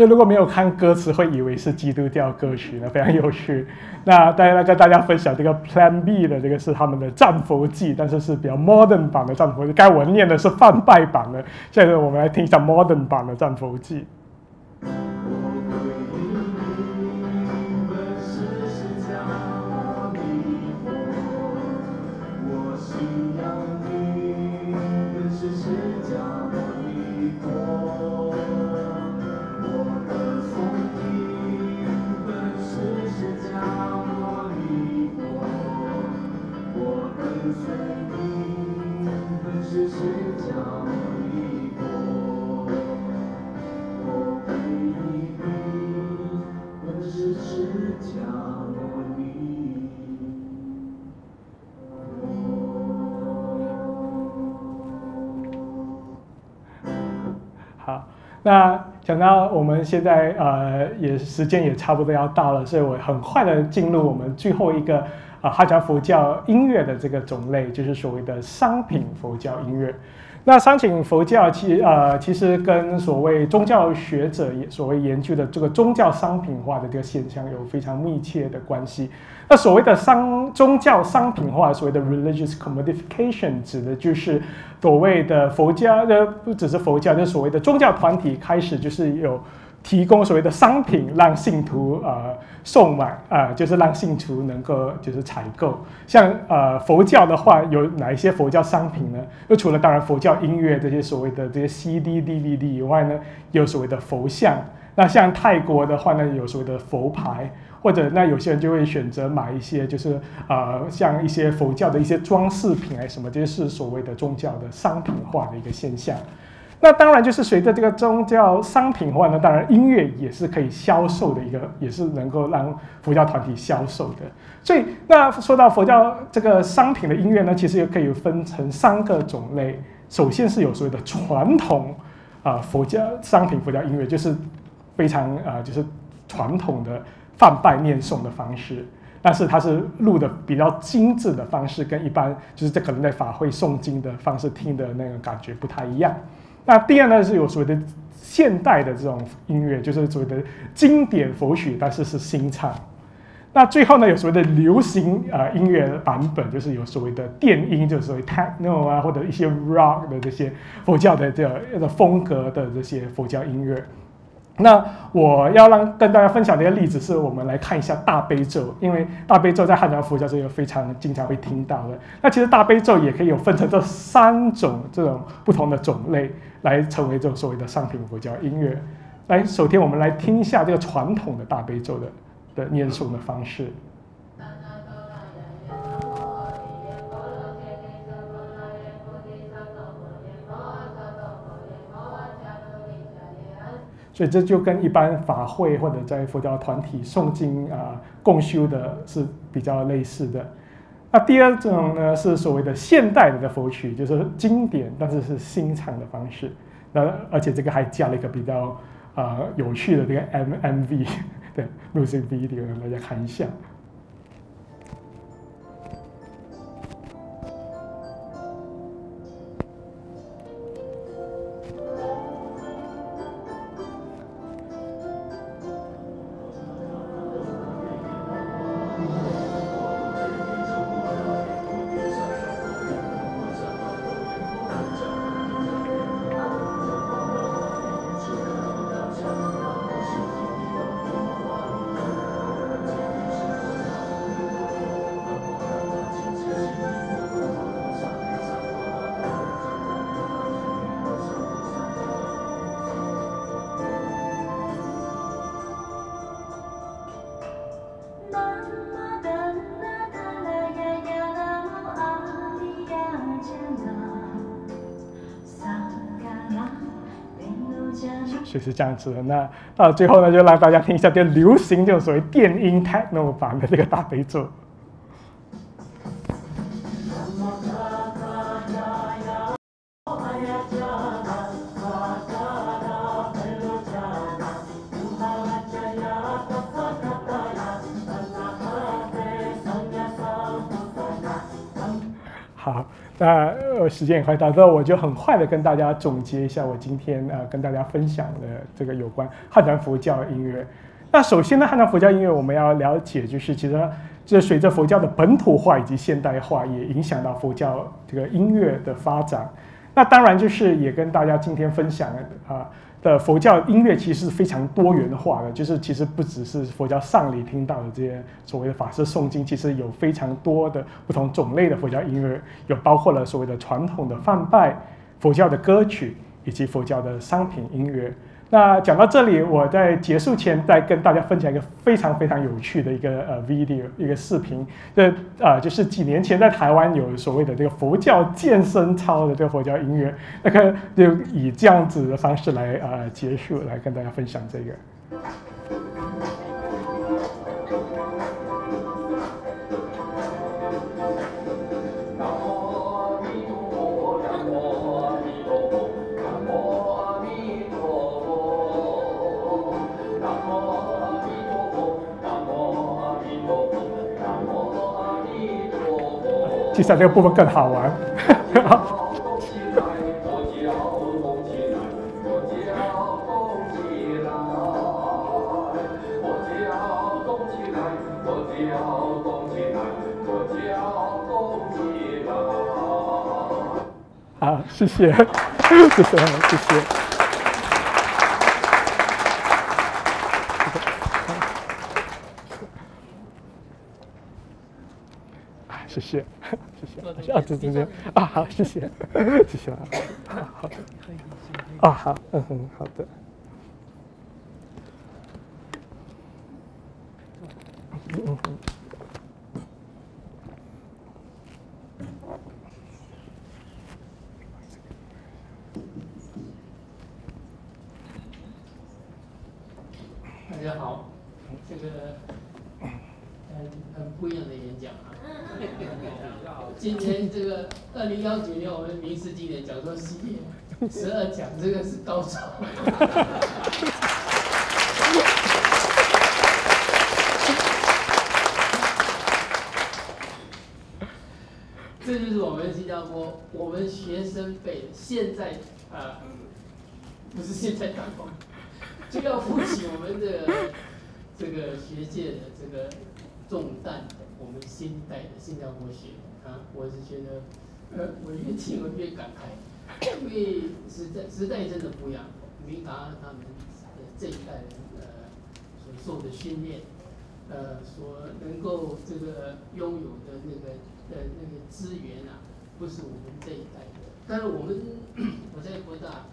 所以如果没有看歌词，会以为是基督教歌曲呢，非常有趣。那大家跟大家分享这个 Plan B 的这个是他们的《战佛记》，但是是比较 modern 版的《战佛记》。该我念的是泛拜版的，现在我们来听一下 modern 版的《战佛记》。那讲到我们现在呃，也时间也差不多要到了，所以我很快的进入我们最后一个啊哈佛教音乐的这个种类，就是所谓的商品佛教音乐。那商品佛教其呃其实跟所谓宗教学者所谓研究的这个宗教商品化的这个现象有非常密切的关系。那所谓的商宗教商品化，所谓的 religious commodification，指的就是所谓的佛教的不只是佛教，就所谓的宗教团体开始就是有提供所谓的商品让信徒呃售买啊，就是让信徒能够就是采购。像呃佛教的话，有哪一些佛教商品呢？就除了当然佛教音乐这些所谓的这些 CD、DVD 以外呢，有所谓的佛像。那像泰国的话呢，有所谓的佛牌。或者那有些人就会选择买一些，就是呃像一些佛教的一些装饰品啊什么，这些是所谓的宗教的商品化的一个现象。那当然就是随着这个宗教商品化呢，当然音乐也是可以销售的一个，也是能够让佛教团体销售的。所以那说到佛教这个商品的音乐呢，其实也可以分成三个种类。首先是有所谓的传统啊佛教商品佛教音乐，就是非常啊就是传统的。泛拜念诵的方式，但是它是录的比较精致的方式，跟一般就是这可能在法会诵经的方式听的那个感觉不太一样。那第二呢是有所谓的现代的这种音乐，就是所谓的经典佛曲，但是是新唱。那最后呢有所谓的流行呃音乐版本，就是有所谓的电音，就是所谓 techno 啊或者一些 rock 的这些佛教的这个风格的这些佛教音乐。那我要让跟大家分享的一个例子，是我们来看一下大悲咒，因为大悲咒在汉传佛教这个非常经常会听到的。那其实大悲咒也可以有分成这三种这种不同的种类，来成为这种所谓的上品佛教音乐。来，首先我们来听一下这个传统的大悲咒的的念诵的方式。所以这就跟一般法会或者在佛教团体诵经啊共修的是比较类似的。那第二种呢是所谓的现代的佛曲，就是经典但是是新唱的方式。那而且这个还加了一个比较啊有趣的这个 M M V 的 music video，让大家看一下。就是这样子的。那到最后呢，就让大家听一下这流行，这种所谓电音 techno 版的这个大悲咒。时间也快到，那我就很快的跟大家总结一下我今天呃跟大家分享的这个有关汉传佛教音乐。那首先呢，汉传佛教音乐我们要了解，就是其实这随着佛教的本土化以及现代化，也影响到佛教这个音乐的发展。那当然就是也跟大家今天分享啊。的佛教音乐其实是非常多元化的，就是其实不只是佛教上里听到的这些所谓的法师诵经，其实有非常多的不同种类的佛教音乐，有包括了所谓的传统的梵拜、佛教的歌曲以及佛教的商品音乐。那讲到这里，我在结束前再跟大家分享一个非常非常有趣的一个呃 video 一个视频。这啊就是几年前在台湾有所谓的这个佛教健身操的这个佛教音乐，那个就以这样子的方式来呃结束，来跟大家分享这个。其实这个部分更好玩。好，谢谢，谢谢，谢谢。谢谢，这这这啊，好，谢谢，谢谢啊，好，好，啊，好，嗯哼，好的，嗯嗯，大家好，这个很很不一样的。今天这个二零幺九年我们名师经典讲座系列十二讲，这个是高潮。这就是我们新加坡我们学生辈现在啊，不是现在打工，就要负起我们的这个学界的这个重担。我们新一代的新加坡学啊，我是觉得，呃，我越听我越感慨，因为时代时代真的不一样。明达他们的这一代人呃所受的训练，呃，所能够这个拥有的那个呃那个资源啊，不是我们这一代的。但是我们我在国大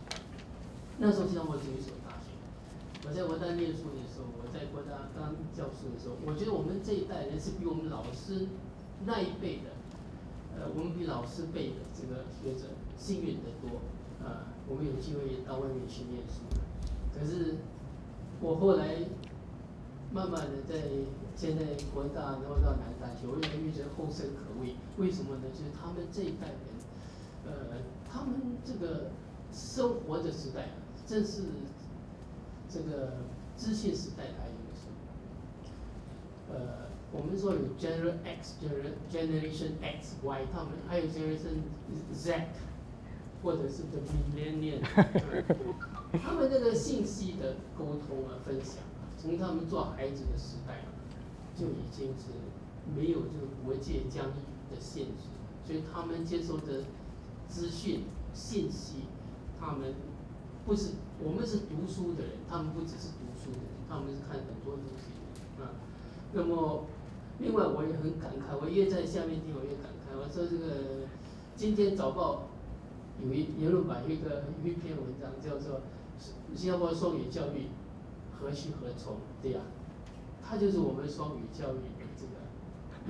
那时候新加坡只有一所大学，我在国大念书的时候。我在国大当教授的时候，我觉得我们这一代人是比我们老师那一辈的，呃，我们比老师辈的这个学者幸运的多，啊，我们有机会到外面去念书。可是我后来慢慢的在现在国大，然后到南大去，我越来越觉得后生可畏。为什么呢？就是他们这一代人，呃，他们这个生活的时代，正是这个。资讯时代来临的时候，呃，我们说有 Generation X、Generation X、Y，他们还有 Generation Z，或者是 The Millennium，他们这个信息的沟通啊、分享啊，从他们做孩子的时代啊，就已经是没有这个国界疆域的限制，所以他们接收的资讯信息，他们不是我们是读书的人，他们不只是读书的人。他们是看很多东西啊，那么另外我也很感慨，我越在下面听我越感慨。我说这个今天早报有一言论版一个一篇文章叫做“新加坡双语教育何去何从”，对呀，它就是我们双语教育的这个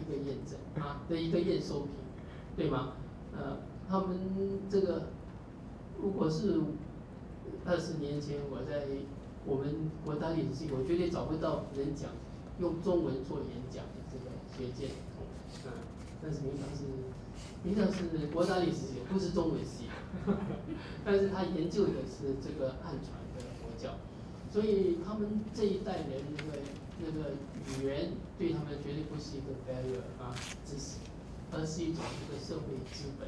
一个验证啊的一个验收品，对吗？呃，他们这个如果是二十年前我在。我们国大历史系，我绝对找不到人讲用中文做演讲学界，啊，但是明堂是，明堂是国大历史系，不是中文系，但是他研究的是这个汉传的佛教，所以他们这一代人那个那个语言对他们绝对不是一个 barrier 啊，知识，而是一种这个社会资本。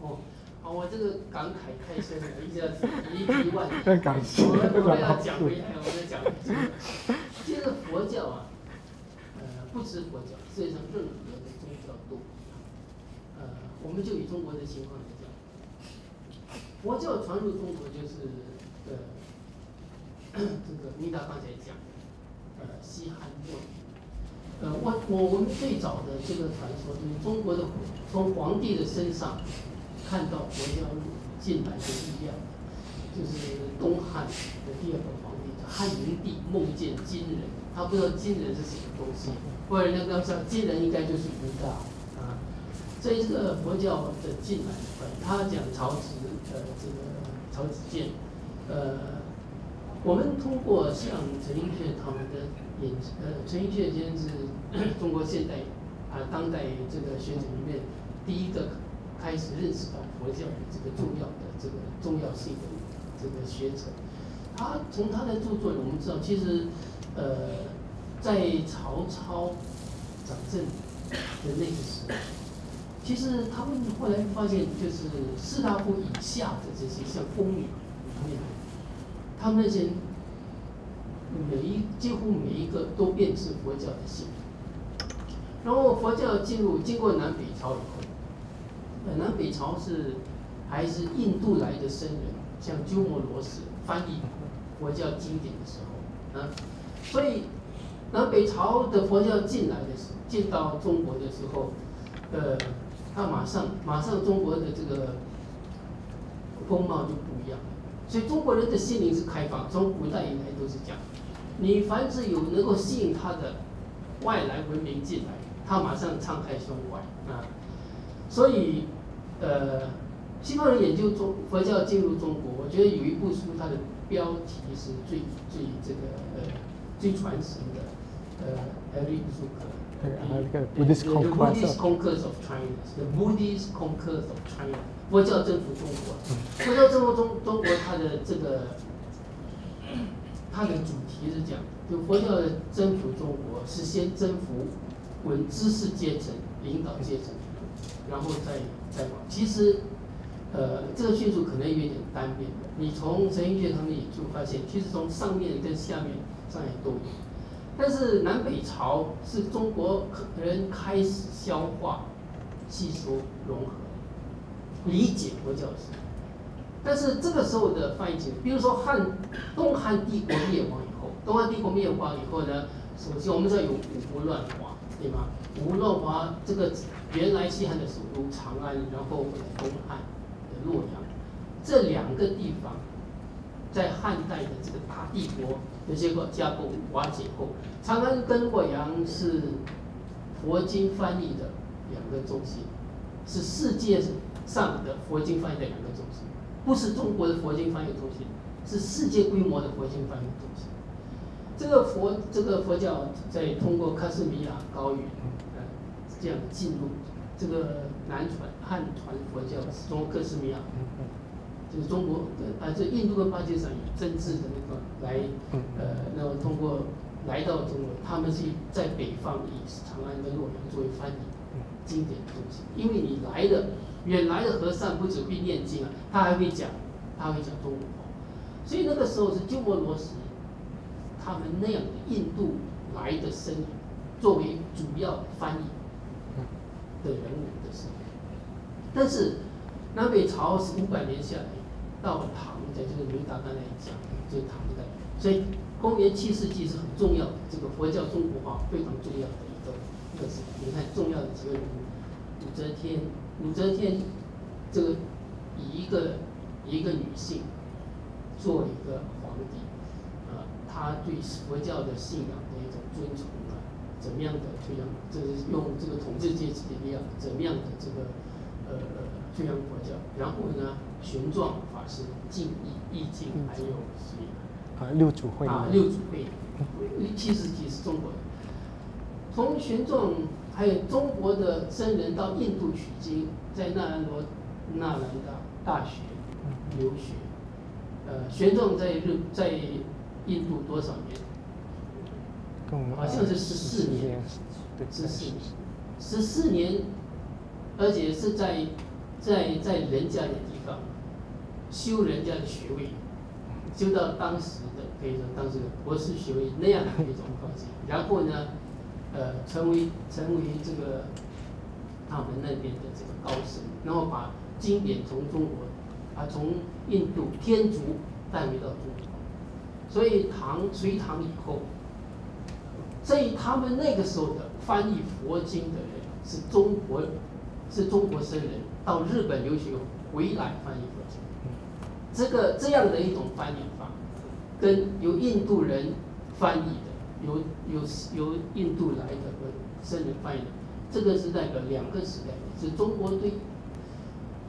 哦，好，我这个感慨太深了，一下子一一万。感谢。我我要讲回来，我要讲这个。其实佛教啊，不止佛教，世界上任何的宗教都一样。呃，我们就以中国的情况来讲，佛教传入中国就是呃，这个明达刚才讲，呃，西汉末。呃，我我们最早的这个传说，就是中国的从皇帝的身上看到佛教进来的力量，就是东汉的第二个皇帝叫汉灵帝梦见金人，他不知道金人是什么东西，或者人家说金人应该就是菩萨啊，所以这个佛教的进来，他讲曹植呃这个曹子建，呃，我们通过像陈寅恪他们的。呃，陈寅恪先生是中国现代啊当代这个学者里面第一个开始认识到佛教的这个重要的这个重要性的这个学者。他从他的著作，我们知道，其实呃，在曹操掌政的那个时候，其实他们后来发现，就是士大夫以下的这些像宫女里面，他们那些。每一几乎每一个都变成佛教的信徒，然后佛教进入经过南北朝以后，呃，南北朝是还是印度来的僧人，像鸠摩罗什翻译佛教经典的时候，啊，所以南北朝的佛教进来的时候，进到中国的时候，呃，他马上马上中国的这个风貌就不一样，所以中国人的心灵是开放，从古代以来都是这样。你凡是有能够吸引他的外来文明进来，他马上敞开胸怀啊。所以，呃，西方人研究中佛教进入中国，我觉得有一部书，它的标题是最最这个呃最传神的，呃，还有一部书可能，The Buddhist Conquest of China，The Buddhist Conquest of China，佛教征服中国，佛教征服中中国，它的这个。它的主题是讲，就佛教征服中国是先征服文知识阶层、领导阶层，然后再再往。其实，呃，这个叙述可能有点单面的。你从陈寅恪他们也就发现，其实从上面跟下面上面都有。但是南北朝是中国人开始消化、吸收、融合、理解佛教史。但是这个时候的翻译情比如说汉东汉帝国灭亡以后，东汉帝国灭亡以后呢，首先我们知道有五胡乱华，对吗？五胡乱华这个原来西汉的首都长安，然后东汉的洛阳，这两个地方，在汉代的这个大帝国的结果架构瓦解后，长安跟洛阳是佛经翻译的两个中心，是世界上的佛经翻译的两个中心。不是中国的佛经翻译中心，是世界规模的佛经翻译中心。这个佛这个佛教在通过喀什米尔高原，呃，这样进入这个南传汉传佛教，从克什米尔，就是中国呃，这印度跟巴基斯坦以真挚的那个来，呃，那么通过来到中国，他们是在北方以长安跟洛阳作为翻译经典的东西，因为你来的。远来的和尚不只会念经啊，他还会讲，他会讲中国话。所以那个时候是鸠摩罗什他们那样的印度来的僧人作为主要翻译的人物的时候。但是南北朝是五百年下来，到了唐代，就是明达刚才讲，就是唐代。所以公元七世纪是很重要的，这个佛教中国化非常重要的一个一个时你看重要的几个人物，武则天。武则天，这个以一个一个女性做一个皇帝，啊，她对佛教的信仰的一种尊崇啊，怎么样的推扬？这是用这个统治阶级的力量，怎么样的这个呃推扬佛教？然后呢，玄奘法师敬意意境，还有谁？啊，六祖慧啊，六祖慧，七世纪是中国人，从玄奘。还有中国的僧人到印度取经，在纳兰罗纳兰大大学留学。呃，玄奘在日在印度多少年？好像是十四年，十四年，十四年，而且是在在在人家的地方修人家的学位，修到当时可以说当时博士学位那样的一种高级，然后呢，呃，成为成为这个他们那边的这个高僧，然后把经典从中国啊从印度天竺带回到中国，所以唐隋唐以后，在他们那个时候的翻译佛经的人是中国是中国僧人到日本留学回来翻译佛经，这个这样的一种翻译法，跟由印度人翻译的，由由由印度来的僧人翻译的，这个是代表两个时代，是中国对。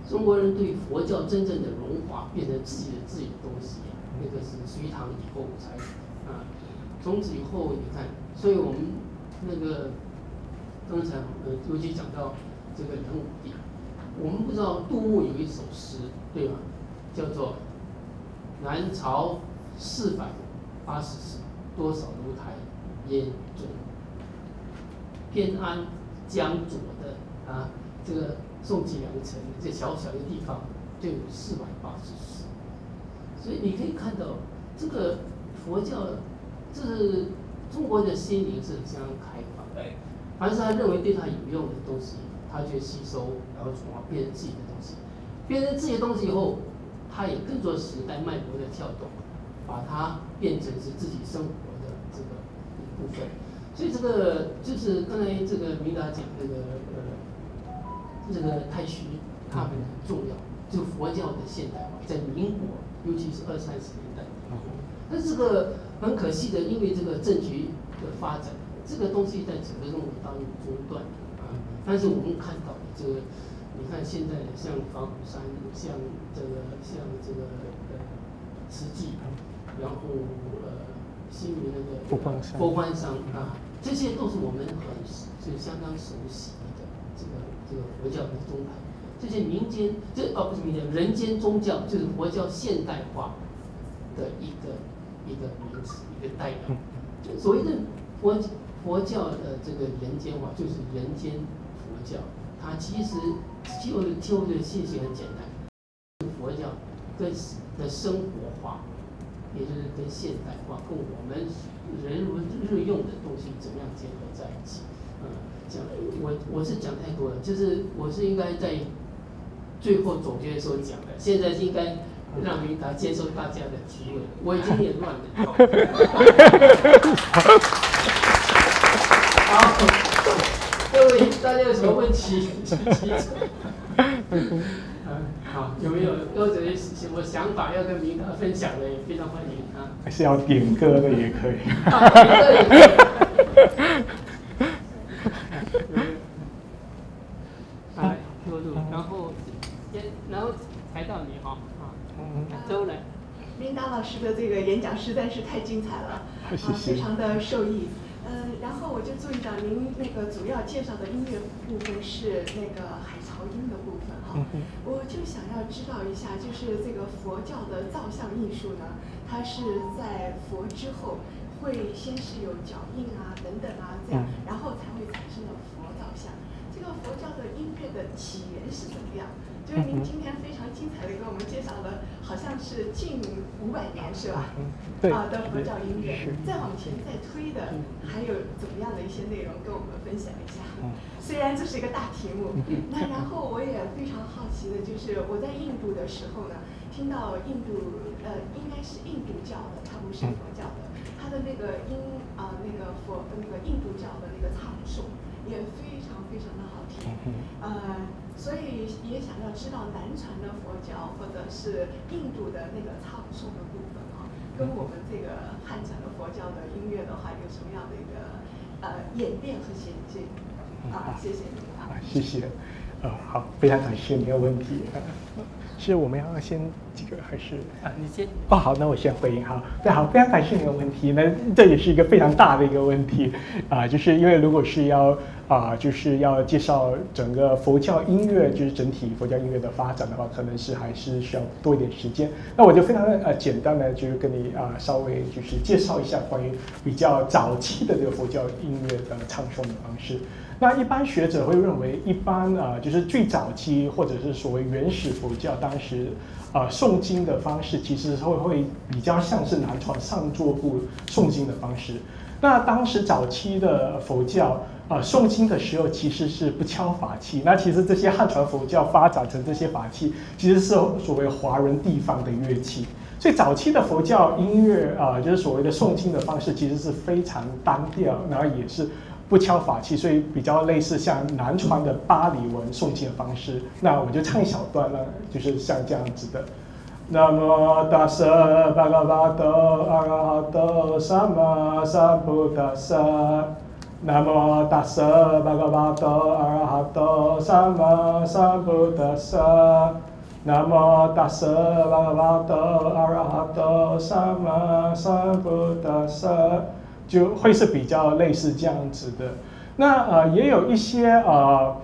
中国人对佛教真正的融化，变成自己的自己的东西，那个是隋唐以后才啊。从此以后，你看，所以我们那个刚才呃，尤其讲到这个人武帝，我们不知道杜牧有一首诗，对吧？叫做“南朝四百八十四，多少楼台烟中，偏安江左的啊，这个。”宋齐梁陈这小小的地方就有四百八十寺，所以你可以看到这个佛教，这是中国的心灵是相当开放的。凡是他认为对他有用的东西，他就吸收，然后转化变成自己的东西。变成自己的东西以后，他也跟着时代脉搏在跳动，把它变成是自己生活的这个一部分。所以这个就是刚才这个明达讲这个呃。这个太虚，他们很重要。就佛教的现代化，在民国，尤其是二三十年代，但是这个很可惜的，因为这个政局的发展，这个东西在整个中国当中断啊。但是我们看到这个，你看现在像法鼓山，像这个像这个呃慈济，然后呃新余那个佛光山啊，这些都是我们很是相当熟悉的。这个这个佛教的宗派，这些民间，这哦不是民间，人间宗教就是佛教现代化的一个一个名词，一个代表。所谓的佛佛教的这个人间化，就是人间佛教。它其实就就的信息很简单，佛教跟的生活化，也就是跟现代化，跟我们人日用的东西怎么样结合在一起，嗯。讲我我是讲太多了，就是我是应该在最后总结的时候讲的，现在应该让明达接受大家的提问，我已经也乱了。好，各位大家有什么问题？嗯，好，有没有或者什么想法要跟明达分享的，也非常欢迎啊。还是要点歌的也可以。来，多录，然后先，然后才到你哈，啊，周来。琳达老师的这个演讲实在是太精彩了，啊，非常的受益。嗯，然后我就注意到您那个主要介绍的音乐部分是那个海潮音的部分哈，我就想要知道一下，就是这个佛教的造像艺术呢，它是在佛之后。会先是有脚印啊，等等啊，这样，然后才会产生了佛造像。这个佛教的音乐的起源是怎么样？就是您今天非常精彩的给我们介绍了，好像是近五百年是吧？啊的佛教音乐，再往前再推的，还有怎么样的一些内容跟我们分享一下？虽然这是一个大题目，那然后我也非常好奇的就是我在印度的时候呢，听到印度呃应该是印度教的，它不是佛教的。它的那个音啊，那个佛那个印度教的那个唱诵也非常非常的好听，呃，所以也想要知道南传的佛教或者是印度的那个唱诵的部分啊，跟我们这个汉传的佛教的音乐的话有什么样的一个呃演变和衔接？啊，谢谢你啊，谢谢，呃，好，非常感谢你的问题。是我们要先这个还是啊？你先哦，好，那我先回应哈。对，好，非常感谢你的问题。那这也是一个非常大的一个问题啊，就是因为如果是要啊，就是要介绍整个佛教音乐，就是整体佛教音乐的发展的话，可能是还是需要多一点时间。那我就非常呃简单的，就是跟你啊稍微就是介绍一下关于比较早期的这个佛教音乐的唱诵的方式。那一般学者会认为，一般啊，就是最早期或者是所谓原始佛教当时，呃，诵经的方式其实会会比较像是南传上座部诵经的方式。那当时早期的佛教啊，诵经的时候其实是不敲法器。那其实这些汉传佛教发展成这些法器，其实是所谓华人地方的乐器。所以早期的佛教音乐啊，就是所谓的诵经的方式，其实是非常单调，然后也是。不敲法器，所以比较类似像南传的巴黎文诵经的方式。那我就唱一小段了，就是像这样子的。南无大舍巴嘎巴多阿拉哈多萨玛萨布达萨。南无大舍巴嘎巴多阿拉哈多萨玛萨布达萨。南无大舍巴嘎巴多阿拉哈多萨玛萨布达萨。就会是比较类似这样子的，那呃也有一些呃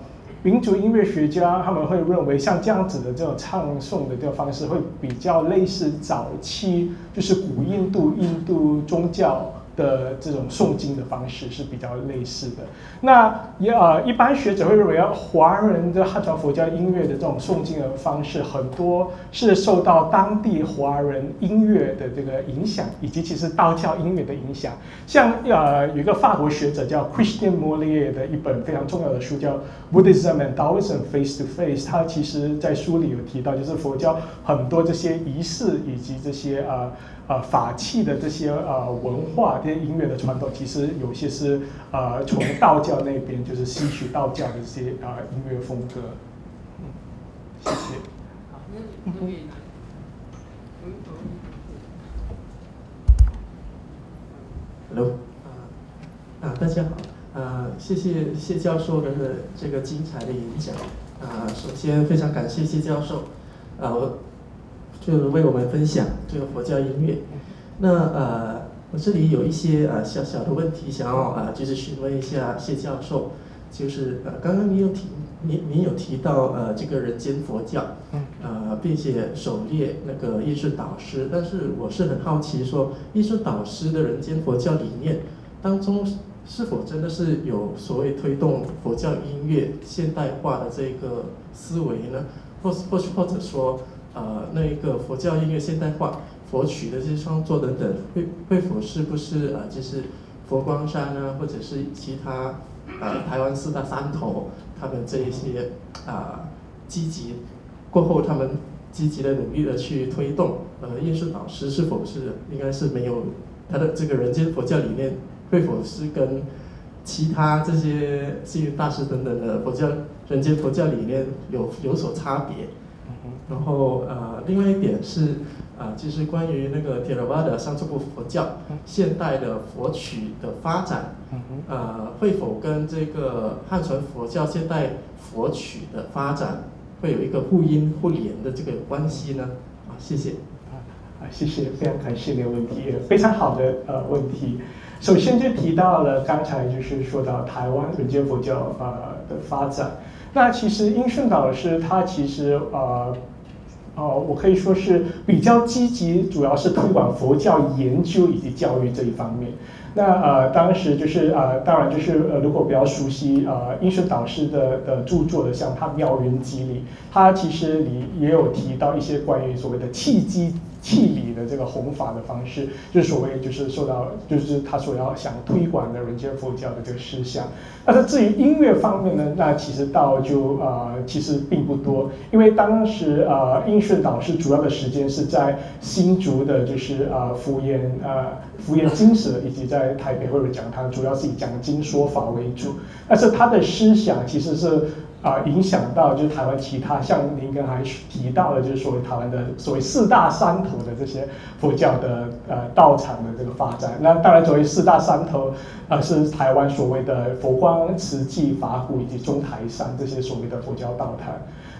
民族音乐学家他们会认为像这样子的这种唱诵的这个方式会比较类似早期就是古印度印度宗教。的这种诵经的方式是比较类似的。那也呃，一般学者会认为，华人的汉传佛教音乐的这种诵经的方式，很多是受到当地华人音乐的这个影响，以及其实道教音乐的影响。像呃，有一个法国学者叫 Christian Molier 的一本非常重要的书叫《Buddhism and Taoism Face to Face》，他其实在书里有提到，就是佛教很多这些仪式以及这些呃。呃，法器的这些呃文化，这些音乐的传统，其实有些是呃从道教那边就是吸取道教的这些呃音乐风格。嗯，谢谢。Hello，啊，大家好，啊，谢谢谢教授的这个精彩的演讲。啊，首先非常感谢谢教授，啊我。就是为我们分享这个佛教音乐。那呃，我这里有一些呃小小的问题，想要呃就是询问一下谢教授。就是呃，刚刚你有提，你你有提到呃这个人间佛教，呃，并且首列那个艺术导师。但是我是很好奇，说艺术导师的人间佛教理念当中，是否真的是有所谓推动佛教音乐现代化的这个思维呢？或或或者说？呃，那一个佛教音乐现代化、佛曲的这些创作等等，会会否是不是呃，就是佛光山啊，或者是其他呃台湾四大山头，他们这一些啊积极过后，他们积极的努力的去推动，呃，艺术导师是否是应该是没有他的这个人间佛教理念，会否是跟其他这些幸运大师等等的佛教人间佛教理念有有所差别？然后呃，另外一点是呃，就是关于那个 Theravada 上座部佛教现代的佛曲的发展，呃，会否跟这个汉传佛教现代佛曲的发展会有一个互因互联的这个关系呢？啊，谢谢。啊，谢谢，非常感谢你的问题，非常好的呃问题。首先就提到了刚才就是说到台湾人间佛教呃的发展，那其实英顺导师他其实呃。哦，我可以说是比较积极，主要是推广佛教研究以及教育这一方面。那呃，当时就是呃，当然就是呃，如果比较熟悉呃，英顺导师的的著作的，像他《妙缘集》里，他其实里也有提到一些关于所谓的契机。气理的这个弘法的方式，就是所谓就是受到，就是他所要想推广的人间佛教的这个思想。那他至于音乐方面呢，那其实倒就呃其实并不多，因为当时呃应顺导师主要的时间是在新竹的，就是呃福研呃福研经史，以及在台北或者讲堂，主要是以讲经说法为主。但是他的思想其实是。啊，影响到就是台湾其他，像您刚才提到的，就是所谓台湾的所谓四大山头的这些佛教的呃道场的这个发展。那当然，作为四大山头，呃，是台湾所谓的佛光、慈济、法鼓以及中台山这些所谓的佛教道坛。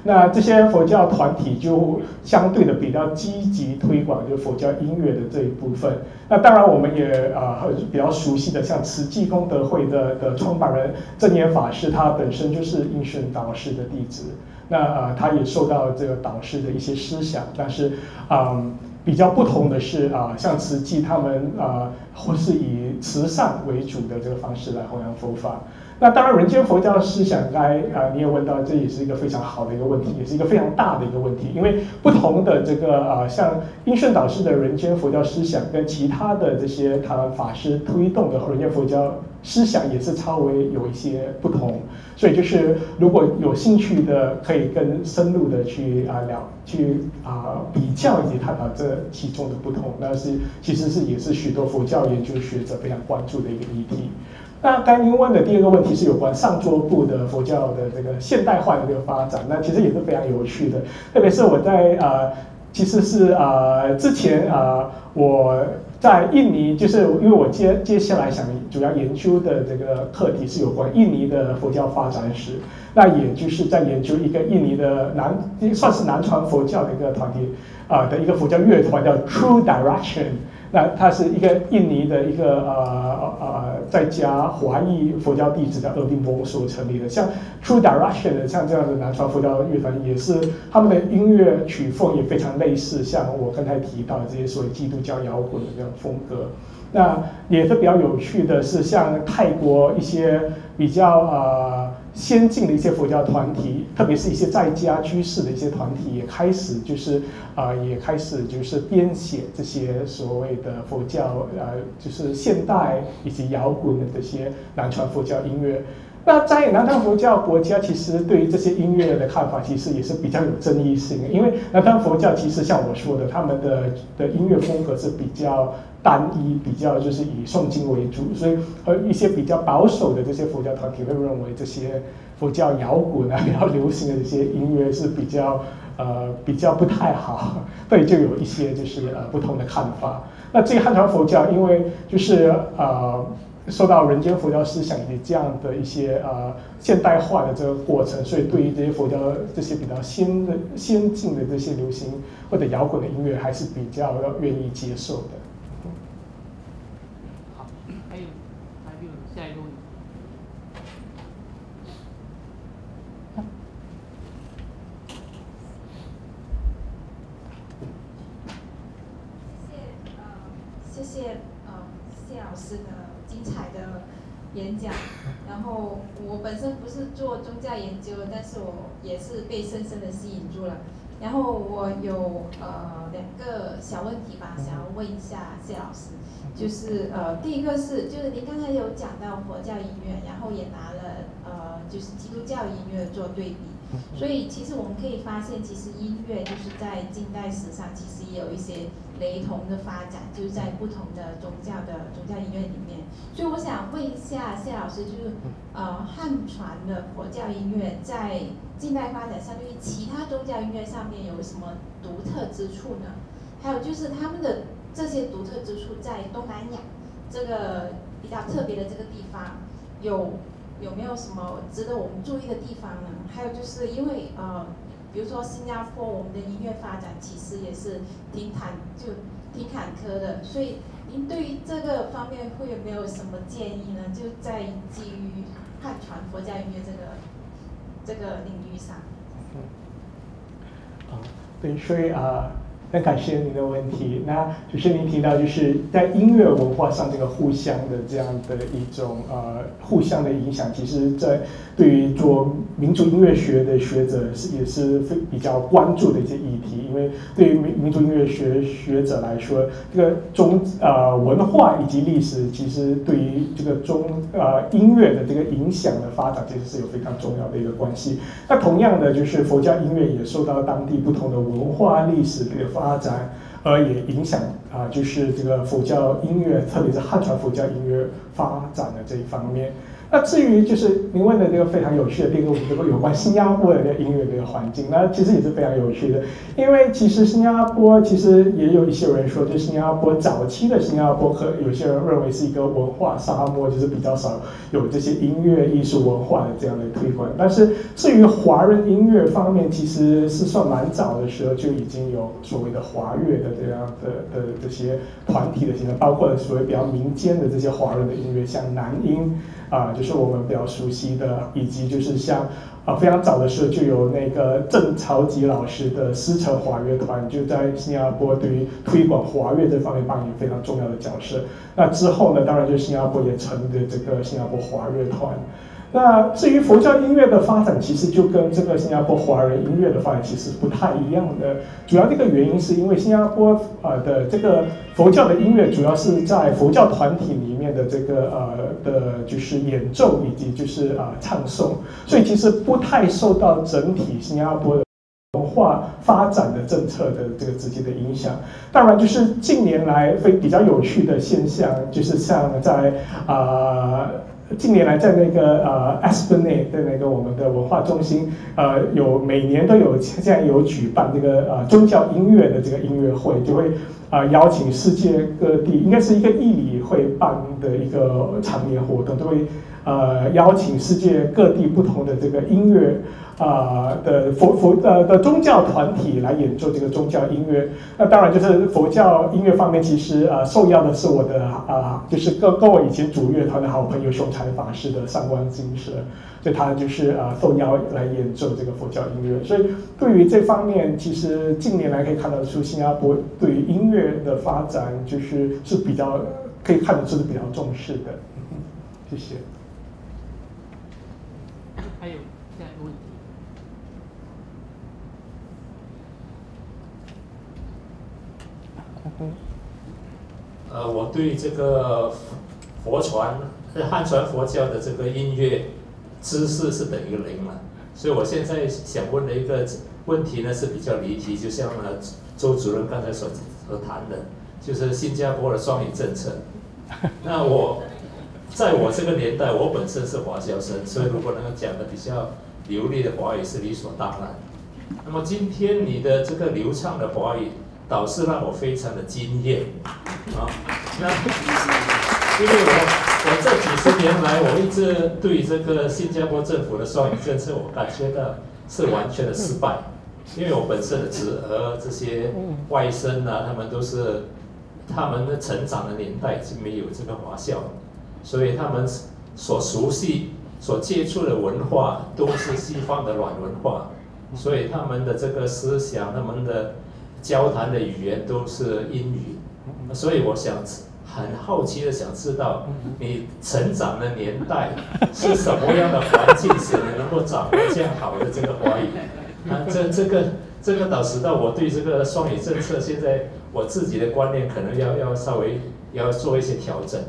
那这些佛教团体就相对的比较积极推广，就佛教音乐的这一部分。那当然，我们也啊比较熟悉的，像慈济功德会的的创办人正言法师，他本身就是应顺导师的弟子。那呃，他也受到这个导师的一些思想，但是嗯，比较不同的是啊，像慈济他们啊，或是以慈善为主的这个方式来弘扬佛法。那当然，人间佛教思想，该啊，你也问到，这也是一个非常好的一个问题，也是一个非常大的一个问题。因为不同的这个啊，像英顺导师的人间佛教思想，跟其他的这些台湾法师推动的人间佛教思想，也是稍微有一些不同。所以就是如果有兴趣的，可以更深入的去啊聊，去啊比较以及探讨这其中的不同。那是其实是也是许多佛教研究学者非常关注的一个议题。那刚您问的第二个问题是有关上桌部的佛教的这个现代化的这个发展，那其实也是非常有趣的。特别是我在呃，其实是呃之前呃我在印尼，就是因为我接接下来想主要研究的这个课题是有关印尼的佛教发展史，那也就是在研究一个印尼的南算是南传佛教的一个团体啊的一个佛教乐团叫 True Direction。那它是一个印尼的一个呃呃在家华裔佛教弟子的二丁波所成立的，像 True Direction 的像这样的南传佛教乐团，也是他们的音乐曲风也非常类似，像我刚才提到的这些所谓基督教摇滚的这种风格。那也是比较有趣的是，像泰国一些比较呃。先进的一些佛教团体，特别是一些在家居士的一些团体，也开始就是啊，也开始就是编写这些所谓的佛教呃，就是现代以及摇滚的这些南传佛教音乐。那在南传佛教国家，其实对于这些音乐的看法，其实也是比较有争议性的。因为南传佛教其实像我说的，他们的的音乐风格是比较单一，比较就是以诵经为主，所以和一些比较保守的这些佛教团体会认为这些佛教摇滚啊比较流行的这些音乐是比较呃比较不太好，对，就有一些就是呃不同的看法。那这个汉传佛教，因为就是呃。受到人间佛教思想的这样的一些呃现代化的这个过程，所以对于这些佛教这些比较先的先进的这些流行或者摇滚的音乐，还是比较要愿意接受的。好，还有还有下一个问题。谢谢呃谢老师的。精彩的演讲，然后我本身不是做宗教研究，但是我也是被深深的吸引住了。然后我有呃两个小问题吧，想要问一下谢老师，就是呃第一个是，就是您刚才有讲到佛教音乐，然后也拿了呃就是基督教音乐做对比。所以其实我们可以发现，其实音乐就是在近代史上其实也有一些雷同的发展，就是在不同的宗教的宗教音乐里面。所以我想问一下谢老师，就是呃汉传的佛教音乐在近代发展相对于其他宗教音乐上面有什么独特之处呢？还有就是他们的这些独特之处在东南亚这个比较特别的这个地方有。有没有什么值得我们注意的地方呢？还有就是因为呃，比如说新加坡，我们的音乐发展其实也是挺坎就挺坎坷的，所以您对于这个方面会有没有什么建议呢？就在基于汉传佛教音乐这个这个领域上。嗯，啊，对，所以啊。很感谢您的问题。那就是您提到，就是在音乐文化上这个互相的这样的一种呃互相的影响，其实，在对于做民族音乐学的学者是也是非比较关注的一些议题。因为对于民民族音乐学学者来说，这个中呃文化以及历史，其实对于这个中呃音乐的这个影响的发展，其实是有非常重要的一个关系。那同样的，就是佛教音乐也受到当地不同的文化历史的。发展，而也影响啊，就是这个佛教音乐，特别是汉传佛教音乐发展的这一方面。那至于就是您问的这个非常有趣的第一个问题，有关新加坡的这个音乐这个环境，那其实也是非常有趣的。因为其实新加坡其实也有一些人说，就新加坡早期的新加坡，可有些人认为是一个文化沙漠，就是比较少有这些音乐艺术文化的这样的推广。但是至于华人音乐方面，其实是算蛮早的时候就已经有所谓的华乐的这样的的这些团体的形成，包括所谓比较民间的这些华人的音乐，像南音。啊，就是我们比较熟悉的，以及就是像啊非常早的时候就有那个郑朝吉老师的丝绸华乐团，就在新加坡对于推广华乐这方面扮演非常重要的角色。那之后呢，当然就新加坡也成立了这个新加坡华乐团。那至于佛教音乐的发展，其实就跟这个新加坡华人音乐的发展其实不太一样的。主要这个原因是因为新加坡呃的这个佛教的音乐，主要是在佛教团体里面的这个呃的，就是演奏以及就是啊唱诵，所以其实不太受到整体新加坡的文化发展的政策的这个直接的影响。当然，就是近年来非比较有趣的现象，就是像在啊。近年来，在那个呃 a s p e n a 的那个我们的文化中心，呃，有每年都有现在有举办这个呃宗教音乐的这个音乐会，就会啊邀请世界各地，应该是一个义理会办的一个常年活动，都会呃邀请世界各地不同的这个音乐。啊的佛佛呃的宗教团体来演奏这个宗教音乐，那当然就是佛教音乐方面，其实呃受邀的是我的啊，就是跟跟我以前主乐团的好朋友雄禅法师的上官金舍，所以他就是啊受邀来演奏这个佛教音乐。所以对于这方面，其实近年来可以看得出，新加坡对于音乐的发展就是是比较可以看得出是比较重视的。谢谢。还有。呃，我对这个佛传、汉传佛教的这个音乐知识是等于零了，所以我现在想问的一个问题呢是比较离题，就像呢周主任刚才所所谈的，就是新加坡的双语政策。那我在我这个年代，我本身是华侨生，所以如果能够讲的比较流利的华语是理所当然。那么今天你的这个流畅的华语。导师让我非常的惊艳，啊，那因为我我这几十年来，我一直对这个新加坡政府的双语政策，我感觉到是完全的失败，因为我本身的侄儿这些外甥啊，他们都是他们的成长的年代就没有这个华校，所以他们所熟悉、所接触的文化都是西方的软文化，所以他们的这个思想，他们的。交谈的语言都是英语，所以我想很好奇的想知道，你成长的年代是什么样的环境，使你能够掌握这样好的这个华语？啊，这这个这个导致到我对这个双语政策，现在我自己的观念可能要要稍微要做一些调整。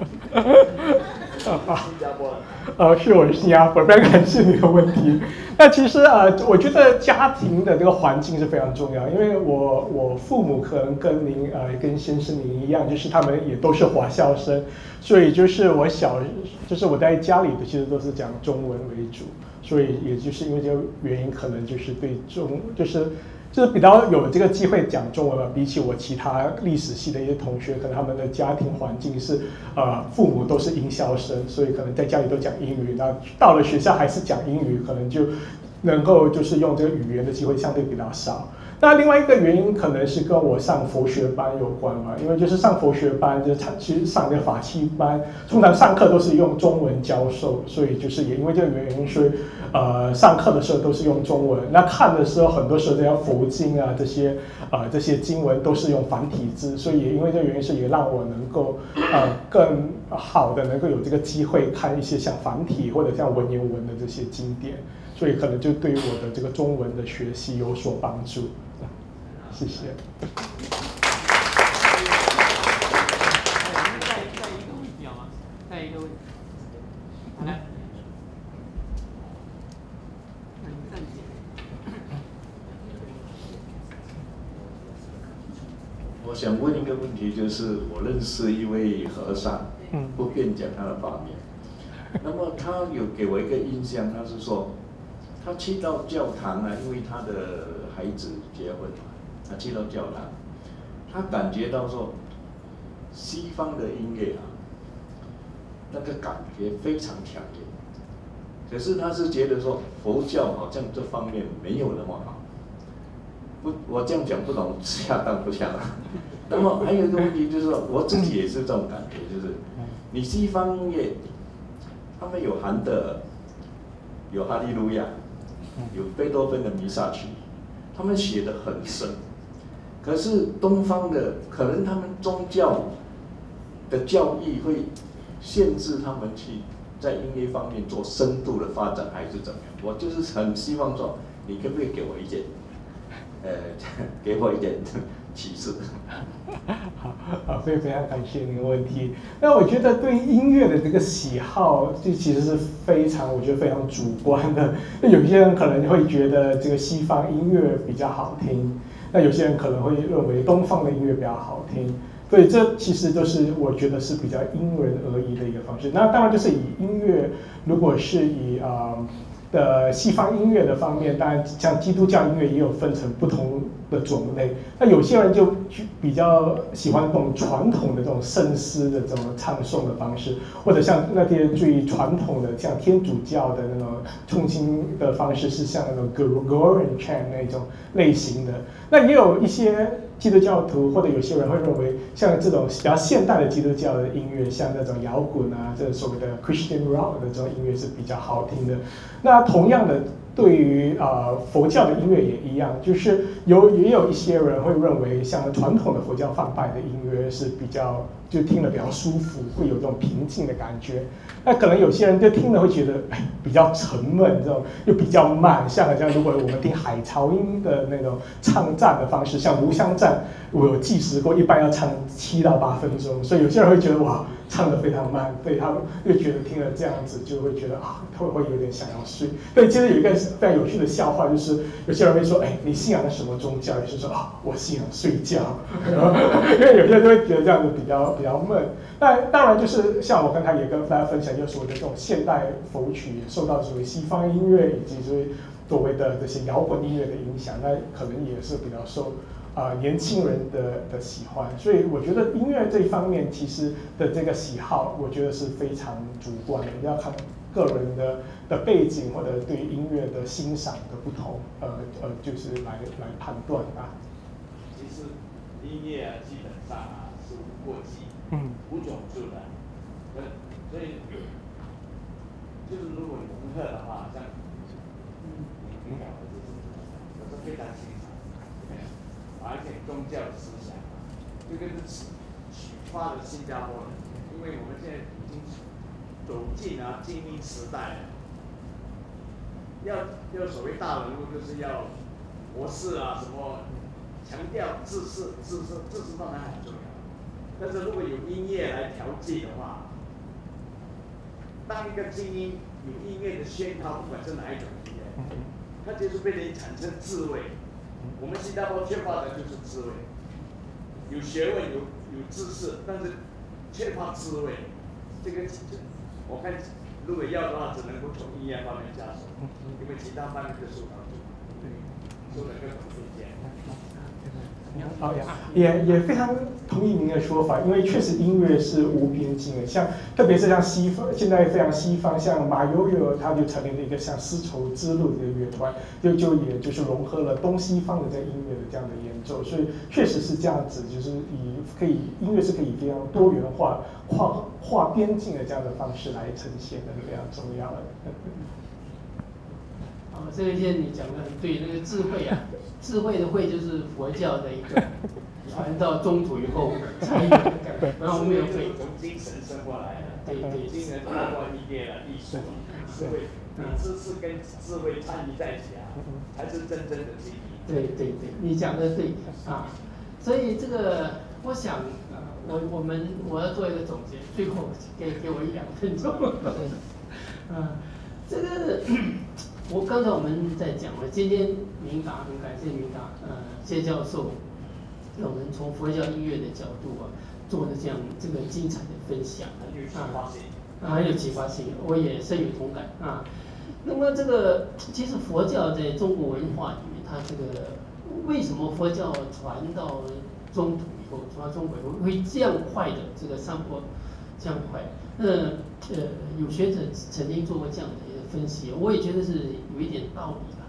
新加坡，呃，是我是新加坡，非常感谢你的问题。那其实呃，我觉得家庭的这个环境是非常重要，因为我我父母可能跟您呃跟先生您一样，就是他们也都是华校生，所以就是我小就是我在家里的其实都是讲中文为主，所以也就是因为这个原因，可能就是对中就是。就是比较有这个机会讲中文嘛，比起我其他历史系的一些同学，可能他们的家庭环境是，呃，父母都是英校生，所以可能在家里都讲英语，那到了学校还是讲英语，可能就能够就是用这个语言的机会相对比较少。那另外一个原因可能是跟我上佛学班有关嘛，因为就是上佛学班，就是其实上个法器班，通常上课都是用中文教授，所以就是也因为这个原因，所以呃上课的时候都是用中文。那看的时候，很多时候这些佛经啊这些呃这些经文都是用繁体字，所以也因为这原因，是也让我能够呃更好的能够有这个机会看一些像繁体或者像文言文的这些经典，所以可能就对我的这个中文的学习有所帮助。谢谢。再再一个问题好吗？再一个问题。来。我想问一个问题，就是我认识一位和尚，不便讲他的法名。那么他有给我一个印象，他是说，他去到教堂啊，因为他的孩子结婚。他去到教堂，他感觉到说，西方的音乐啊，那个感觉非常强烈。可是他是觉得说，佛教好像这方面没有那么好。不，我这样讲不懂恰当不恰当。那么还有一个问题就是说，我自己也是这种感觉，就是你西方音乐，他们有韩德尔，有哈利路亚，有贝多芬的弥撒曲，他们写的很深。可是东方的可能他们宗教的教义会限制他们去在音乐方面做深度的发展，还是怎么样？我就是很希望说，你可不可以给我一点，呃，给我一点启示？好，好，非非常感谢您的问题。那我觉得对音乐的这个喜好，这其实是非常，我觉得非常主观的。那有些人可能会觉得这个西方音乐比较好听，那有些人可能会认为东方的音乐比较好听。所以这其实都是我觉得是比较因人而异的一个方式。那当然就是以音乐，如果是以啊的西方音乐的方面，当然像基督教音乐也有分成不同的种类。那有些人就比较喜欢这种传统的这种圣诗的这种唱诵的方式，或者像那些最传统的像天主教的那种诵经的方式，是像那种 Gregorian chant 那种类型的。那也有一些。基督教徒或者有些人会认为，像这种比较现代的基督教的音乐，像那种摇滚啊，这所谓的 Christian rock 的这种音乐是比较好听的。那同样的，对于啊佛教的音乐也一样，就是有也有一些人会认为，像传统的佛教放拜的音乐是比较。就听了比较舒服，会有这种平静的感觉。那可能有些人就听了会觉得比较沉闷，这种又比较慢。像好像如果我们听海潮音的那种唱赞的方式，像无香赞，我有计时过，一般要唱七到八分钟。所以有些人会觉得哇。唱的非常慢，所以他们又觉得听了这样子就会觉得啊，会会有点想要睡。所以其实有一个非常有趣的笑话，就是有些人会说，哎，你信仰的什么宗教？有些说啊，我信仰睡觉。因为有些人就会觉得这样子比较比较闷。那当然就是像我刚才也跟大家分享，就是我的这种现代佛曲受到所谓西方音乐以及所谓的这些摇滚音乐的影响，那可能也是比较受。啊，年轻人的的喜欢，所以我觉得音乐这一方面其实的这个喜好，我觉得是非常主观的，要看个人的的背景或者对音乐的欣赏的不同，呃呃，就是来来判断啊。其实音乐啊，基本上啊是无国际，嗯，无种族的，对，所以就是如果融合的话，像嗯，你讲的就是，我是非常欣赏。而且宗教思想，这个是启启发了新加坡人，因为我们现在已经走进了精英时代了。要要所谓大人物，就是要博士啊，什么强调知识，知识知识当然很重要。但是如果有音乐来调剂的话，当一个精英有音乐的熏陶，不管是哪一种音乐，它就是被人产生智慧。我们新加坡缺乏的就是智慧，有学问有有知识，但是缺乏智慧。这个我看如果要的话，只能够从医院方面下手，因为其他方面就受到受了各种意见。好呀，也也非常同意您的说法，因为确实音乐是无边境的，像特别是像西方，现在非常西方，像马友友他就成立了一个像丝绸之路的乐团，就就也就是融合了东西方的在音乐的这样的演奏，所以确实是这样子，就是以可以音乐是可以非常多元化、跨跨边境的这样的方式来呈现的，非常重要的。啊，这一件你讲的很对，那个智慧啊。智慧的慧就是佛教的一个 传到中土以后才有的感觉，然后我们有会从精神生过来的，对对，精神包括一点了艺术、智慧，知识跟智慧参与在一起啊，才是真正的精英。对对对，你讲的对啊，所以这个我想啊，我我们我要做一个总结，最后给给我一两分钟，啊，这个。我刚才我们在讲了，今天明达很感谢明达，呃，谢教授，给我们从佛教音乐的角度啊，做的这样这个精彩的分享啊，啊，很有启发性，我也深有同感啊。那么这个其实佛教在中国文化里面，它这个为什么佛教传到中土以后，传到中国以后会这样快的这个散播这样快？呃呃，有学者曾经做过这样的一个。分析，我也觉得是有一点道理吧，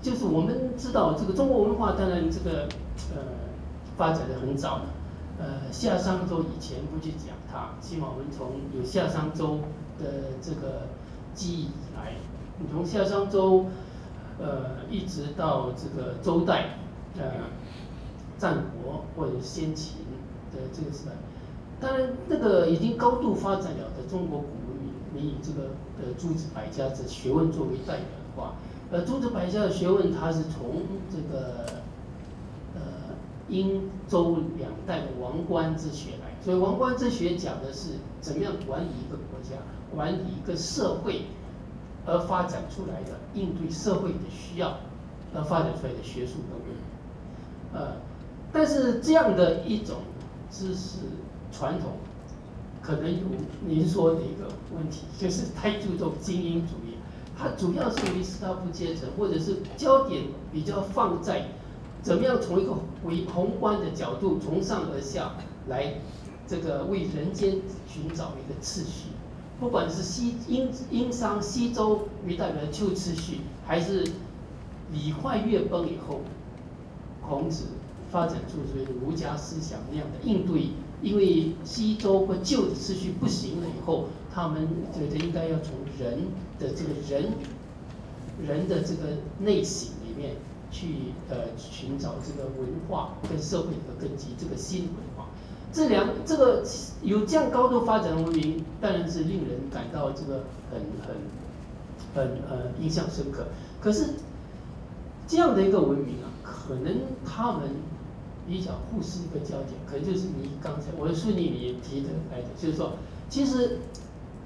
就是我们知道这个中国文化，当然这个呃发展的很早，呃夏商周以前不去讲它，起码我们从有夏商周的这个记忆以来，你从夏商周呃一直到这个周代呃战国或者先秦的这个时代，当然那个已经高度发展了的中国古。你以这个呃诸子百家之学问作为代表话，呃诸子百家的学问，它是从这个呃殷周两代的王冠之学来，所以王冠之学讲的是怎么样管理一个国家，管理一个社会而发展出来的应对社会的需要而发展出来的学术能力，呃，但是这样的一种知识传统。可能有您说的一个问题，就是太注重精英主义，它主要是为士大夫阶层，或者是焦点比较放在怎么样从一个为宏观的角度，从上而下来这个为人间寻找一个次序，不管是西殷殷商西周为代表的旧次序，还是礼坏乐崩以后，孔子发展出所谓儒家思想那样的应对。因为西周或旧的秩序不行了以后，他们觉得应该要从人的这个人人的这个内省里面去呃寻找这个文化跟社会的根基，这个新文化。这两这个有这样高度发展的文明，当然是令人感到这个很很很呃印象深刻。可是这样的一个文明啊，可能他们。比较互失一个焦点，可能就是你刚才我的书里面提的来的，就是说，其实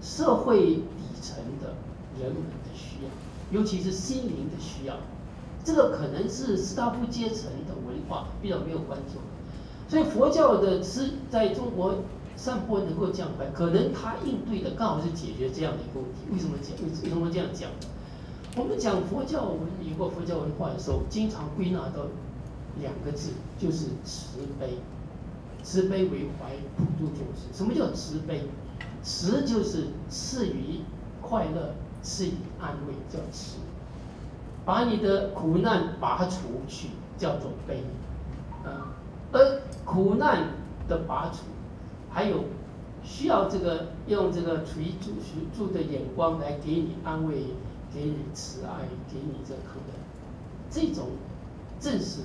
社会底层的人们的需要，尤其是心灵的需要，这个可能是士大夫阶层的文化比较没有关注。所以佛教的是在中国散播能够降快，可能它应对的刚好是解决这样的一个问题。为什么讲？为什么这样讲？我们讲佛教文明或佛教文化的时候，经常归纳到。两个字就是慈悲，慈悲为怀，普度众生。什么叫慈悲？慈就是赐予快乐，赐予安慰，叫慈。把你的苦难拔除去，叫做悲。啊，而苦难的拔除，还有需要这个用这个垂注注的眼光来给你安慰，给你慈爱，给你这可能，这种正是。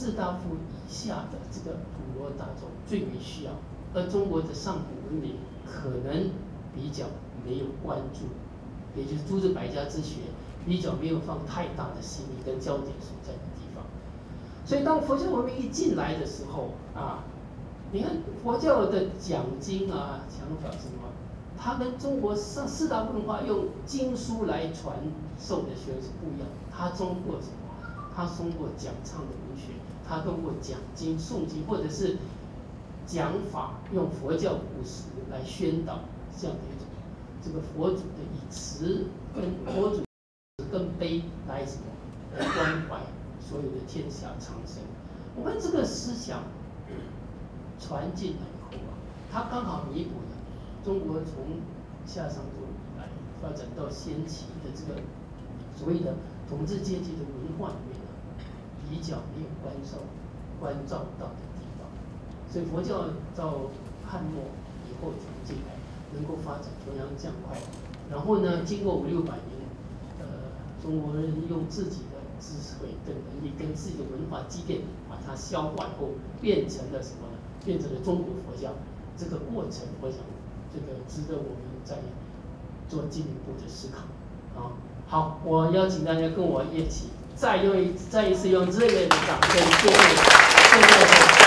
士大夫以下的这个普罗大众最为需要，而中国的上古文明可能比较没有关注，也就是诸子百家之学比较没有放太大的心力跟焦点所在的地方。所以当佛教文明一进来的时候啊，你看佛教的讲经啊讲法什么，它跟中国上四大文化用经书来传授的学是不一样，它通过什么？它通过讲唱的文。他通过讲经诵经，或者是讲法，用佛教故事来宣导这样的一种这个佛祖的以慈跟佛祖跟悲来什么来关怀所有的天下苍生。我们这个思想传进来以后啊，它刚好弥补了中国从夏商周以来发展到先秦的这个所谓的统治阶级的文化里面。比较没有关照、关照到的地方，所以佛教到汉末以后传进来，能够发展同样这样快。然后呢，经过五六百年，呃，中国人用自己的智慧跟能力，跟自己的文化积淀，把它消化以后，变成了什么呢？变成了中国佛教。这个过程，我想这个值得我们再做进一步的思考。啊，好，我邀请大家跟我一起。再用一再一次用热烈的掌声，谢谢，谢谢。